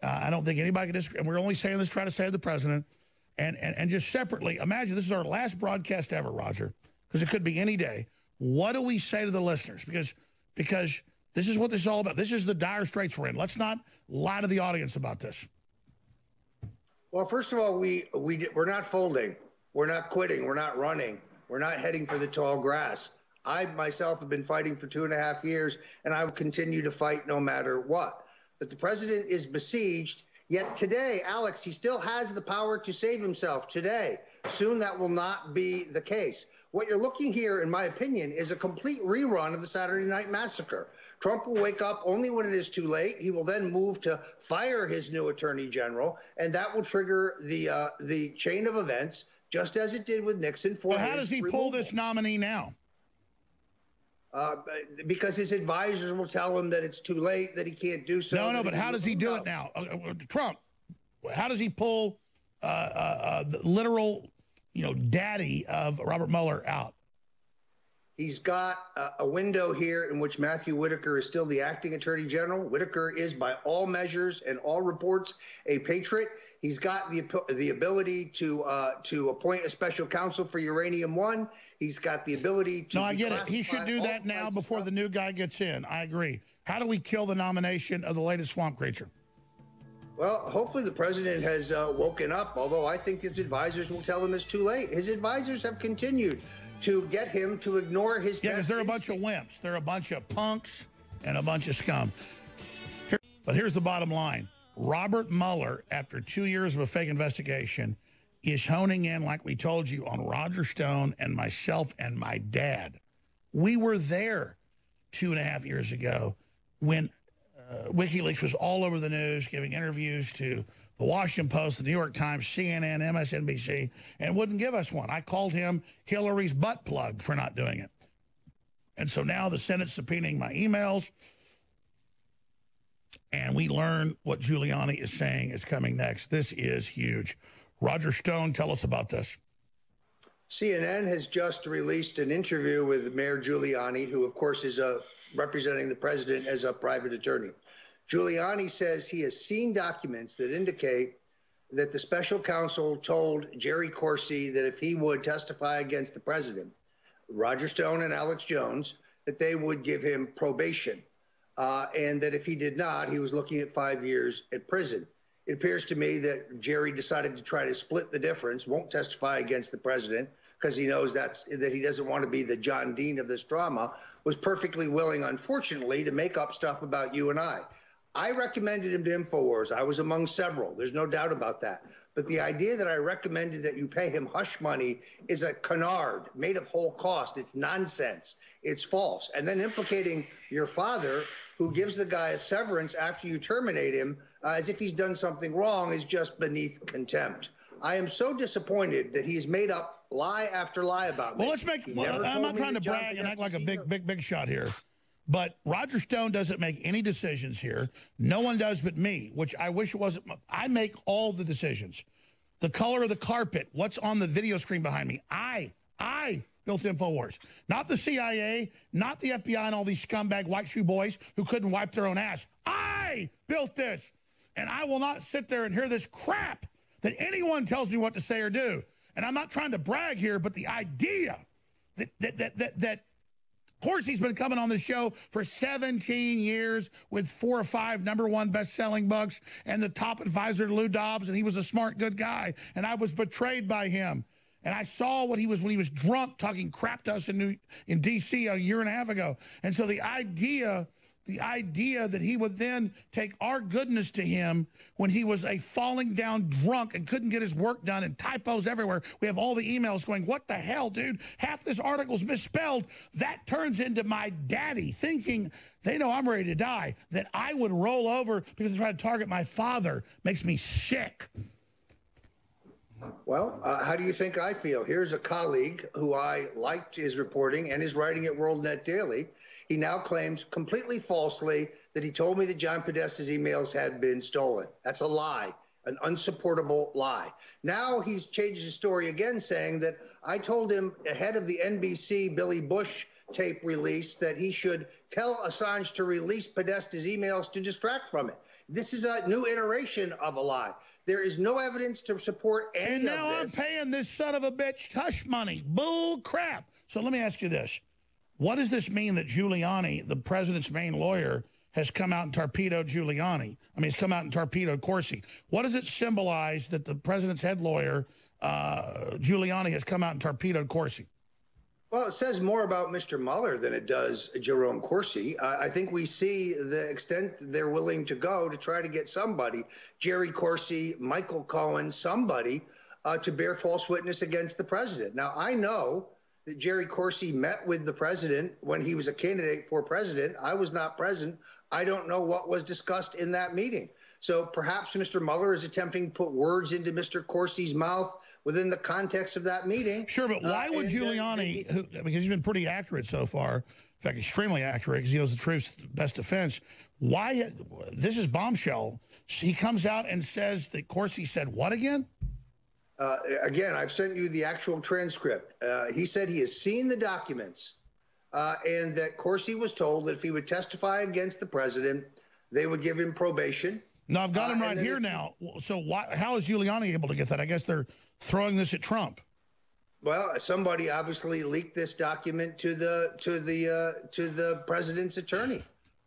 Uh, I don't think anybody can disagree. And we're only saying this to try to save the president. And, and, and just separately, imagine this is our last broadcast ever, Roger, because it could be any day. What do we say to the listeners? Because, because this is what this is all about. This is the dire straits we're in. Let's not lie to the audience about this. Well, first of all, we, we, we're not folding. We're not quitting. We're not running. We're not heading for the tall grass. I myself have been fighting for two and a half years, and I will continue to fight no matter what. But the president is besieged Yet today, Alex, he still has the power to save himself today. Soon that will not be the case. What you're looking here, in my opinion, is a complete rerun of the Saturday Night Massacre. Trump will wake up only when it is too late. He will then move to fire his new attorney general, and that will trigger the uh, the chain of events, just as it did with Nixon. For well, how does he removal. pull this nominee now? Uh, because his advisors will tell him that it's too late, that he can't do so. No, no, but how does he do it now? Uh, uh, Trump, how does he pull uh, uh, the literal, you know, daddy of Robert Mueller out? He's got a window here in which Matthew Whitaker is still the acting attorney general. Whitaker is, by all measures and all reports, a patriot. He's got the the ability to uh, to appoint a special counsel for Uranium One. He's got the ability to. No, I get it. He should do that now before the new guy gets in. I agree. How do we kill the nomination of the latest swamp creature? Well, hopefully the president has uh, woken up, although I think his advisors will tell him it's too late. His advisors have continued to get him to ignore his. Yeah, because they're a bunch of wimps. They're a bunch of punks and a bunch of scum. Here, but here's the bottom line Robert Mueller, after two years of a fake investigation, is honing in, like we told you, on Roger Stone and myself and my dad. We were there two and a half years ago when uh, WikiLeaks was all over the news, giving interviews to the Washington Post, the New York Times, CNN, MSNBC, and wouldn't give us one. I called him Hillary's butt plug for not doing it. And so now the Senate's subpoenaing my emails and we learn what Giuliani is saying is coming next. This is huge. Roger Stone, tell us about this. CNN has just released an interview with Mayor Giuliani, who, of course, is uh, representing the president as a private attorney. Giuliani says he has seen documents that indicate that the special counsel told Jerry Corsi that if he would testify against the president, Roger Stone and Alex Jones, that they would give him probation uh, and that if he did not, he was looking at five years at prison. It appears to me that Jerry decided to try to split the difference, won't testify against the president because he knows that's that he doesn't want to be the John Dean of this drama. Was perfectly willing, unfortunately, to make up stuff about you and I. I recommended him to Infowars. I was among several. There's no doubt about that. But the idea that I recommended that you pay him hush money is a canard made of whole cost. It's nonsense. It's false. And then implicating your father who gives the guy a severance after you terminate him uh, as if he's done something wrong is just beneath contempt. I am so disappointed that he's made up lie after lie about well, me. let's make. Well, I'm not trying to brag and act like a big, big, big shot here. But Roger Stone doesn't make any decisions here. No one does but me, which I wish it wasn't. I make all the decisions. The color of the carpet, what's on the video screen behind me. I, I built InfoWars. Not the CIA, not the FBI and all these scumbag white shoe boys who couldn't wipe their own ass. I built this. And I will not sit there and hear this crap that anyone tells me what to say or do. And I'm not trying to brag here, but the idea that, that, that, that, that Corsi's been coming on the show for 17 years with four or five number one best-selling books and the top advisor to Lou Dobbs, and he was a smart, good guy. And I was betrayed by him. And I saw what he was when he was drunk talking crap to us in, New, in D.C. a year and a half ago. And so the idea the idea that he would then take our goodness to him when he was a falling down drunk and couldn't get his work done and typos everywhere. We have all the emails going, what the hell, dude? Half this article's misspelled. That turns into my daddy thinking they know I'm ready to die, that I would roll over because they try to target my father makes me sick. Well, uh, how do you think I feel? Here's a colleague who I liked his reporting and his writing at WorldNet Daily. He now claims completely falsely that he told me that John Podesta's emails had been stolen. That's a lie, an unsupportable lie. Now he's changed his story again, saying that I told him ahead of the NBC Billy Bush tape release that he should tell Assange to release Podesta's emails to distract from it. This is a new iteration of a lie. There is no evidence to support any and now of this. I'm paying this son of a bitch hush money. Bull crap. So let me ask you this. What does this mean that Giuliani, the president's main lawyer, has come out and torpedoed Giuliani? I mean, he's come out and torpedoed Corsi. What does it symbolize that the president's head lawyer, uh, Giuliani, has come out and torpedoed Corsi? Well, it says more about Mr. Mueller than it does Jerome Corsi. Uh, I think we see the extent they're willing to go to try to get somebody, Jerry Corsi, Michael Cohen, somebody, uh, to bear false witness against the president. Now, I know that Jerry Corsi met with the president when he was a candidate for president. I was not present. I don't know what was discussed in that meeting. So perhaps Mr. Mueller is attempting to put words into Mr. Corsi's mouth within the context of that meeting. Sure, but why uh, would Giuliani, who, because he's been pretty accurate so far, in fact, extremely accurate because he knows the truth's best defense. Why, this is bombshell. He comes out and says that Corsi said what again? Uh, again, I've sent you the actual transcript. Uh, he said he has seen the documents uh, and that Corsi was told that if he would testify against the president, they would give him probation. No, I've got him uh, right here now. So why, how is Giuliani able to get that? I guess they're throwing this at Trump. Well, somebody obviously leaked this document to the to the uh, to the president's attorney.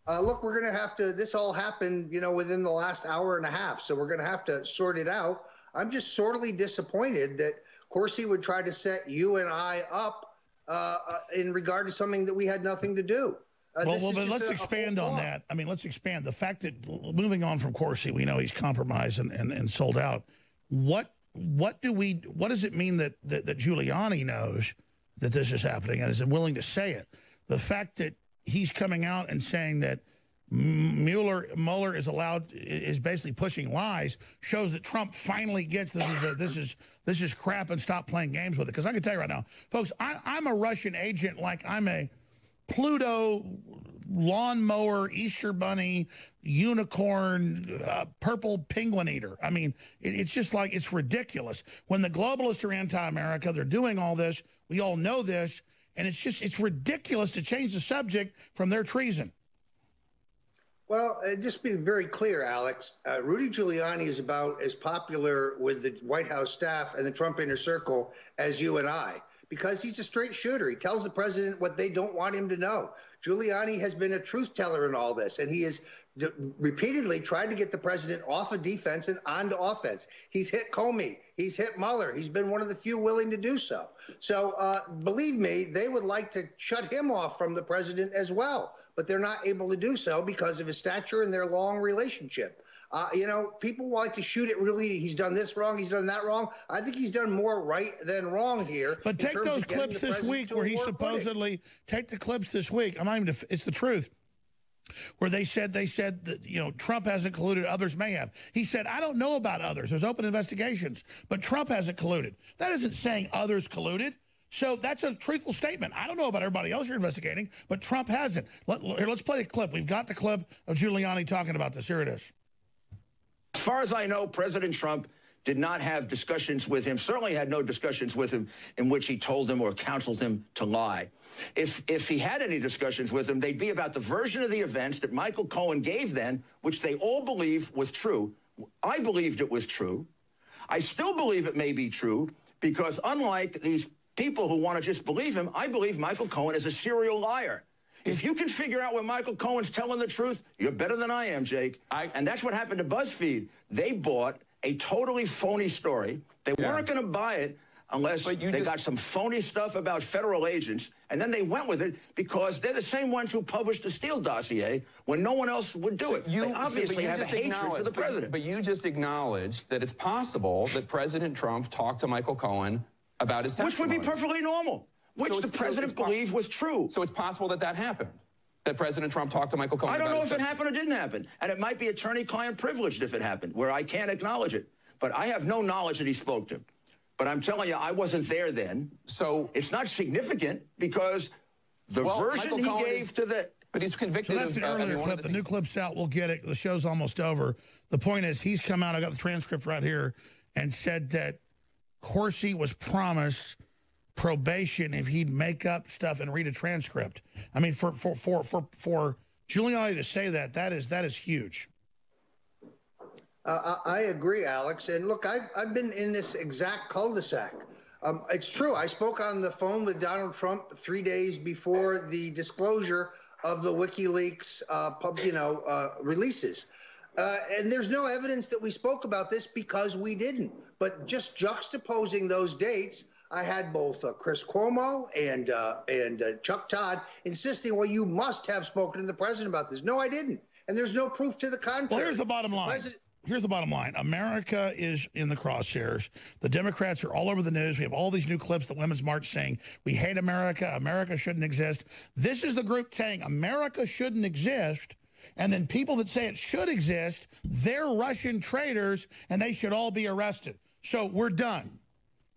Uh, look, we're going to have to. This all happened, you know, within the last hour and a half. So we're going to have to sort it out. I'm just sorely disappointed that Corsi would try to set you and I up uh, uh, in regard to something that we had nothing to do. Uh, well, well, but let's a, expand a on that. I mean, let's expand. The fact that moving on from Corsi, we know he's compromised and, and, and sold out. What what do we? What does it mean that, that that Giuliani knows that this is happening and is willing to say it? The fact that he's coming out and saying that Mueller Mueller is allowed is basically pushing lies shows that Trump finally gets this is a, this is this is crap and stop playing games with it because I can tell you right now folks I, I'm a Russian agent like I'm a Pluto lawnmower Easter bunny unicorn uh, purple penguin eater I mean it, it's just like it's ridiculous when the globalists are anti-America they're doing all this we all know this and it's just it's ridiculous to change the subject from their treason well, uh, just be very clear, Alex. Uh, Rudy Giuliani is about as popular with the White House staff and the Trump inner circle as you and I, because he's a straight shooter. He tells the president what they don't want him to know. Giuliani has been a truth teller in all this, and he has repeatedly tried to get the president off of defense and onto offense. He's hit Comey. He's hit Mueller. He's been one of the few willing to do so. So uh, believe me, they would like to shut him off from the president as well, but they're not able to do so because of his stature and their long relationship. Uh, you know, people like to shoot it really. He's done this wrong. He's done that wrong. I think he's done more right than wrong here. But take those clips this week where he supposedly take the clips this week. I'm not even. It's the truth where they said they said that you know Trump hasn't colluded, others may have. He said, I don't know about others. There's open investigations, but Trump hasn't colluded. That isn't saying others colluded. So that's a truthful statement. I don't know about everybody else you're investigating, but Trump hasn't. Let, here, let's play the clip. We've got the clip of Giuliani talking about this. Here it is. As far as I know, President Trump did not have discussions with him, certainly had no discussions with him in which he told him or counseled him to lie. If, if he had any discussions with him, they'd be about the version of the events that Michael Cohen gave then, which they all believe was true. I believed it was true. I still believe it may be true because unlike these people who want to just believe him, I believe Michael Cohen is a serial liar. If you can figure out where Michael Cohen's telling the truth, you're better than I am, Jake. and that's what happened to BuzzFeed. They bought a totally phony story. They weren't going to buy it unless they just- got some phony stuff about federal agents, and then they went with it because they're the same ones who published the Steele dossier when no one else would do So it. You they obviously but you have a hatred for the president. But you just acknowledged that it's possible that President Trump talked to Michael Cohen about his testimony. Which would be perfectly normal, which So the it's- so president it's believed was true. So it's possible that that happened. That President Trump talked to Michael Cohen. I don't about know his if it happened or didn't happen. And it might be attorney-client privileged if it happened, where I can't acknowledge it. But I have no knowledge that he spoke to. But I'm telling you, I wasn't there then. So it's not significant because the Well, version Michael he Cohen gave is- to the But he's convicted So convicted that's of. the uh, I earlier mean, clip. the The new clip's out. We'll get it. The show's almost over. The point is, he's come out. I got the transcript right here and said that Corsi was promised probation if he'd make up stuff and read a transcript. I mean, for for for for for Giuliani to say that that is that is huge. Uh, I agree, Alex. And look, I've, I've been in this exact cul-de-sac. Um, it's true. I spoke on the phone with Donald Trump three days before the disclosure of the WikiLeaks, uh, pub, you know, uh, releases. Uh, and there's no evidence that we spoke about this because we didn't. But just juxtaposing those dates, I had both uh, Chris Cuomo and uh, and uh, Chuck Todd insisting, "Well, you must have spoken to the president about this." No, I didn't, and there's no proof to the contrary. Well, here's the bottom line. President- Here's the bottom line. America is in the crosshairs. The Democrats are all over the news. We have all these new clips, the Women's March saying, we hate America. America shouldn't exist. This is the group saying America shouldn't exist. And then people that say it should exist, they're Russian traitors and they should all be arrested. So we're done.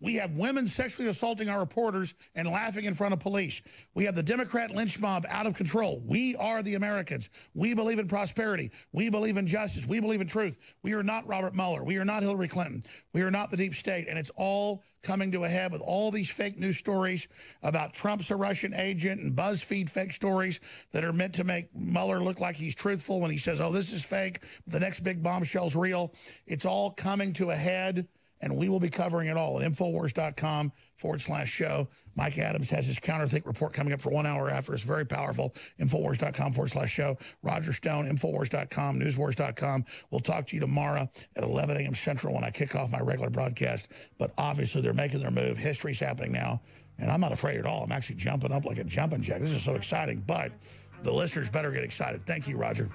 We have women sexually assaulting our reporters and laughing in front of police. We have the Democrat lynch mob out of control. We are the Americans. We believe in prosperity. We believe in justice. We believe in truth. We are not Robert Mueller. We are not Hillary Clinton. We are not the deep state. And it's all coming to a head with all these fake news stories about Trump's a Russian agent and BuzzFeed fake stories that are meant to make Mueller look like he's truthful when he says, oh, this is fake. The next big bombshell's real. It's all coming to a head and we will be covering it all at Infowars.com forward slash show. Mike Adams has his counterthink report coming up for one hour after. It's very powerful. Infowars.com forward slash show. Roger Stone, Infowars.com, Newswars.com. We'll talk to you tomorrow at 11 a.m. Central when I kick off my regular broadcast. But obviously, they're making their move. History's happening now. And I'm not afraid at all. I'm actually jumping up like a jumping jack. This is so exciting. But the listeners better get excited. Thank you, Roger.